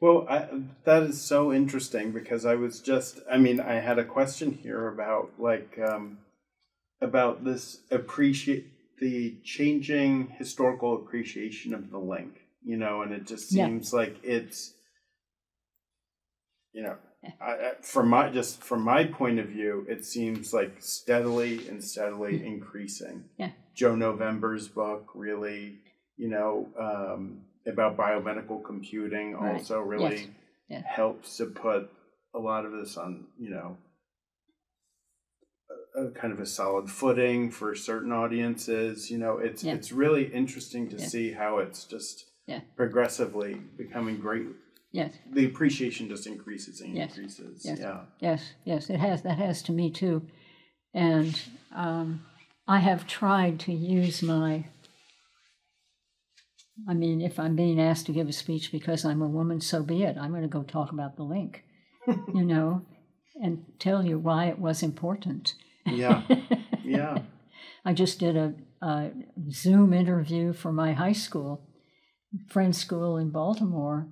Well, I, that is so interesting because I was just, I mean, I had a question here about like, um, about this appreciate the changing historical appreciation of the LINC, you know, and it just Yeah. seems like it's, you know, I, I, from my just from my point of view, it seems like steadily and steadily increasing. Yeah. Joe November's book really, you know, um, about biomedical computing Right. also really Yeah. helps to put a lot of this on, you know, a, a kind of a solid footing for certain audiences. You know, it's Yeah. it's really interesting to Yeah. see how it's just Yeah. progressively becoming great. Yes. The appreciation just increases and Yes. increases. Yes. Yeah. Yes. Yes. It has. That has to me too. And um, I have tried to use my. I mean, if I'm being asked to give a speech because I'm a woman, so be it. I'm going to go talk about the LINC, you know, and tell you why it was important. Yeah. Yeah. I just did a, a Zoom interview for my high school, friend school in Baltimore.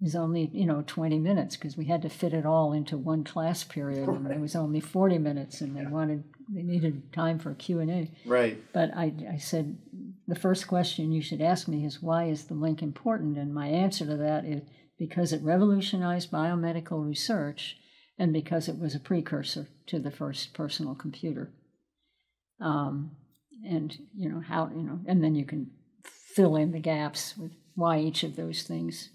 It was only, you know, 20 minutes because we had to fit it all into one class period. And it was only 40 minutes and they wanted, they needed time for Q&A. Right. But I, I said, the first question you should ask me is, why is the LINC important? And my answer to that is because it revolutionized biomedical research and because it was a precursor to the first personal computer. Um, and, you know, how, you know, and then you can fill in the gaps with why each of those things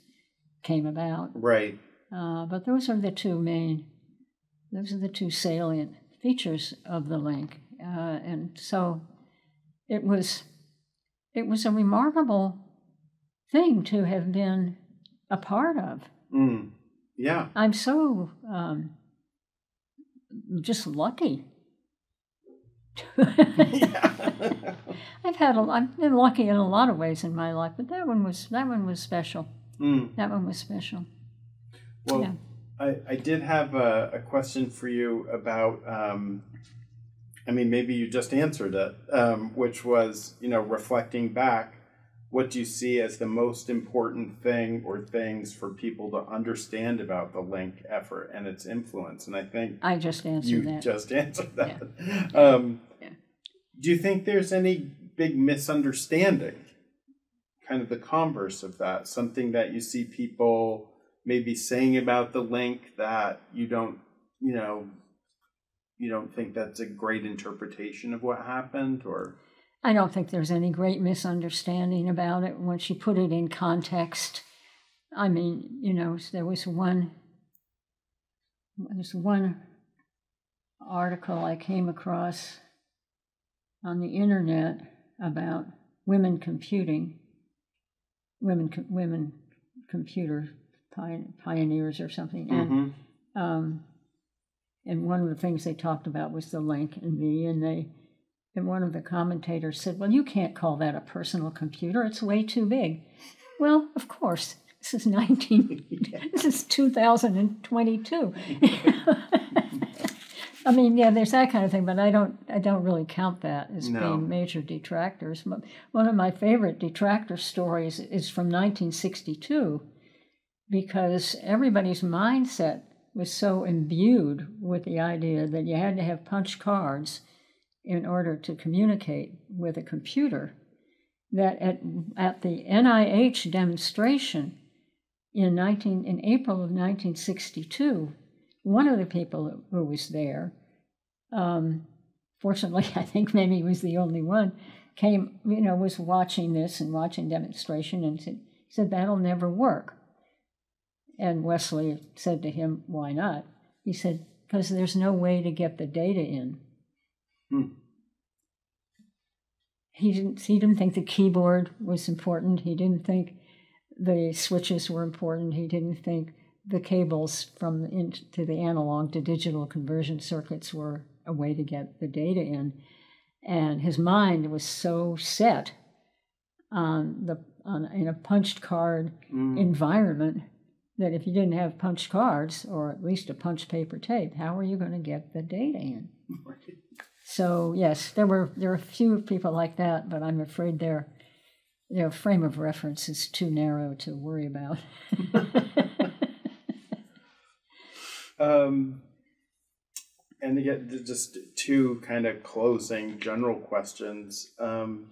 came about. Right. Uh, but those are the two main, those are the two salient features of the LINC. Uh, and so it was, it was a remarkable thing to have been a part of. Mm. Yeah. I'm so um, just lucky. yeah. I've had a, I've been lucky in a lot of ways in my life, but that one was that one was special. Mm. That one was special. Well, Yeah. I, I did have a, a question for you about, um, I mean, maybe you just answered it, um, which was, you know, reflecting back, what do you see as the most important thing or things for people to understand about the LINC effort and its influence? And I think I just answered you that. just answered that. Um, Yeah. Do you think there's any big misunderstanding? Kind of the converse of that, something that you see people maybe saying about the LINC that you don't, you know, you don't think that's a great interpretation of what happened, or I don't think there's any great misunderstanding about it once you put it in context. I mean, you know, there was one there's one article I came across on the internet about women computing, women women computer pi- pioneers or something, and Mhm. um, and one of the things they talked about was the LINC and me, and they And one of the commentators said, Well, you can't call that a personal computer. It's way too big. Well, of course. This is 19, this is 2022. I mean, yeah, there's that kind of thing, but I don't, I don't really count that as No. being major detractors. But One of my favorite detractor stories is from 1962, because everybody's mindset was so imbued with the idea that you had to have punch cards in order to communicate with a computer that at, at the NIH demonstration in 19 in April of 1962, one of the people who was there, um, fortunately, I think maybe he was the only one, came, you know, was watching this and watching demonstration and said, said that'll never work. And Wesley said to him, Why not? He said, Because there's no way to get the data in. Hmm. He didn't, he didn't think the keyboard was important. He didn't think the switches were important. He didn't think the cables from the, into the analog to digital conversion circuits were a way to get the data in. And his mind was so set on the on in a punched card Mm. environment that if you didn't have punch cards or at least a punched paper tape, how are you going to get the data in? So yes, there were there were a few people like that, but I'm afraid their their frame of reference is too narrow to worry about. Um, and again, j- just two kind of closing general questions. Um,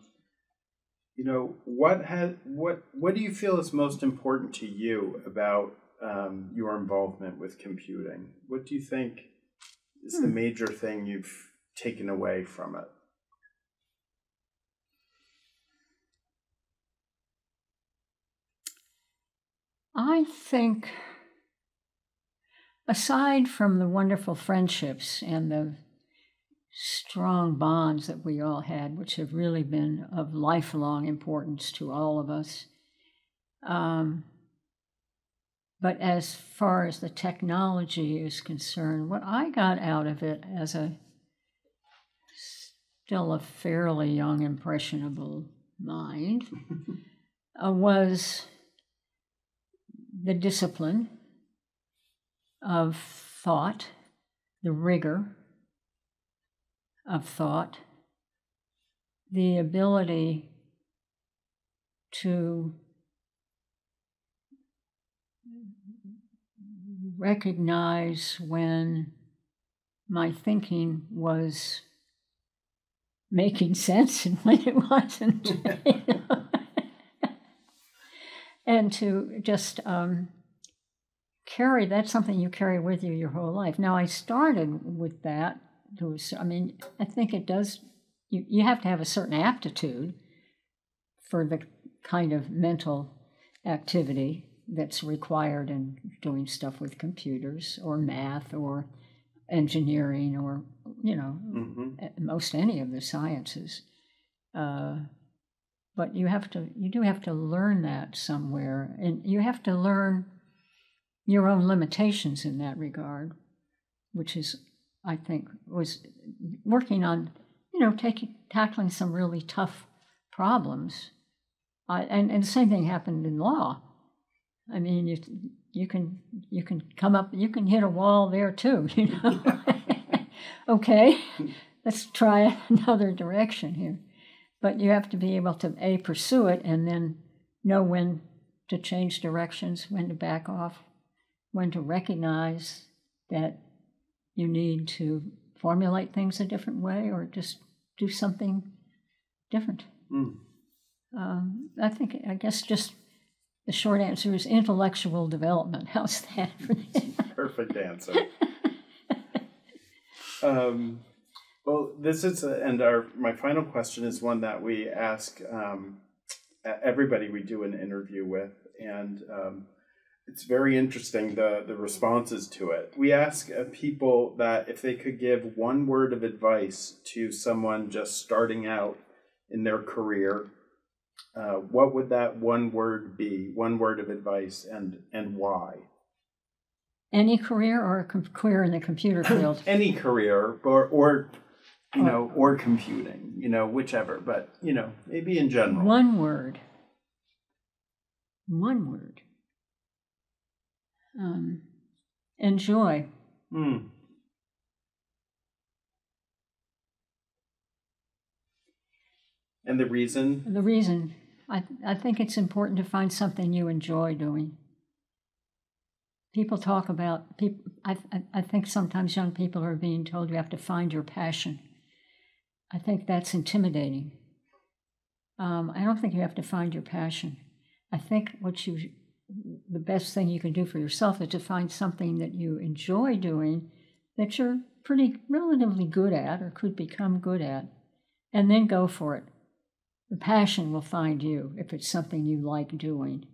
you know, what has what what do you feel is most important to you about um, your involvement with computing? What do you think is the Hmm. major thing you've taken away from it? I think, aside from the wonderful friendships and the strong bonds that we all had, which have really been of lifelong importance to all of us, um, but as far as the technology is concerned, what I got out of it as a still a fairly young, impressionable mind uh, was the discipline of thought, the rigor of thought, the ability to recognize when my thinking was making sense and when it wasn't. and to just um, carry that's something you carry with you your whole life. Now, I started with that. To, a cer- I mean, I think it does, you, you have to have a certain aptitude for the kind of mental activity that's required in doing stuff with computers or math or engineering or, you know, hmm most any of the sciences. Uh, but you have to, you do have to learn that somewhere, and you have to learn your own limitations in that regard, which is, I think, was working on, you know, taking tackling some really tough problems. Uh, and and the same thing happened in law. I mean, you you can you can come up, you can hit a wall there too. You know, okay, let's try another direction here. But you have to be able to a pursue it and then know when to change directions, when to back off, when to recognize that you need to formulate things a different way or just do something different. Mm. Um, I think, I guess, just the short answer is intellectual development. How's that Perfect answer. um, well, this is, a, and our my final question is one that we ask um, everybody we do an interview with, and um, it's very interesting the the responses to it. We ask uh, people that if they could give one word of advice to someone just starting out in their career, uh, what would that one word be? One word of advice, and and why? Any career or a com- career in the computer field? any career or or you know, or computing, you know, whichever, but, you know, maybe in general. One word. One word. Um, enjoy. Hmm. And the reason? The reason I, I think it's important to find something you enjoy doing. People talk about people. I, I, I think sometimes young people are being told you have to find your passion. I think that's intimidating. Um, I don't think you have to find your passion. I think what you, the best thing you can do for yourself is to find something that you enjoy doing, that you're pretty relatively good at or could become good at, and then go for it. The passion will find you if it's something you like doing,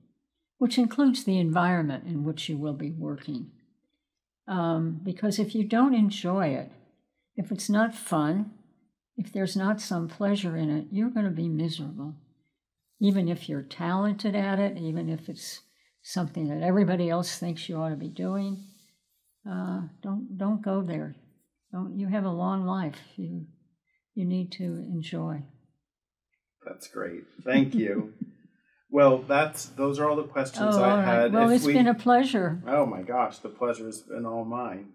which includes the environment in which you will be working. Um, because if you don't enjoy it, if it's not fun, if there's not some pleasure in it, you're going to be miserable. Even if you're talented at it, even if it's something that everybody else thinks you ought to be doing, uh, don't don't go there. Don't you have a long life? You you need to enjoy. That's great. Thank you. well, that's those are all the questions oh, I right. had. Well, If it's we- been a pleasure. Oh my gosh, the pleasure has been all mine.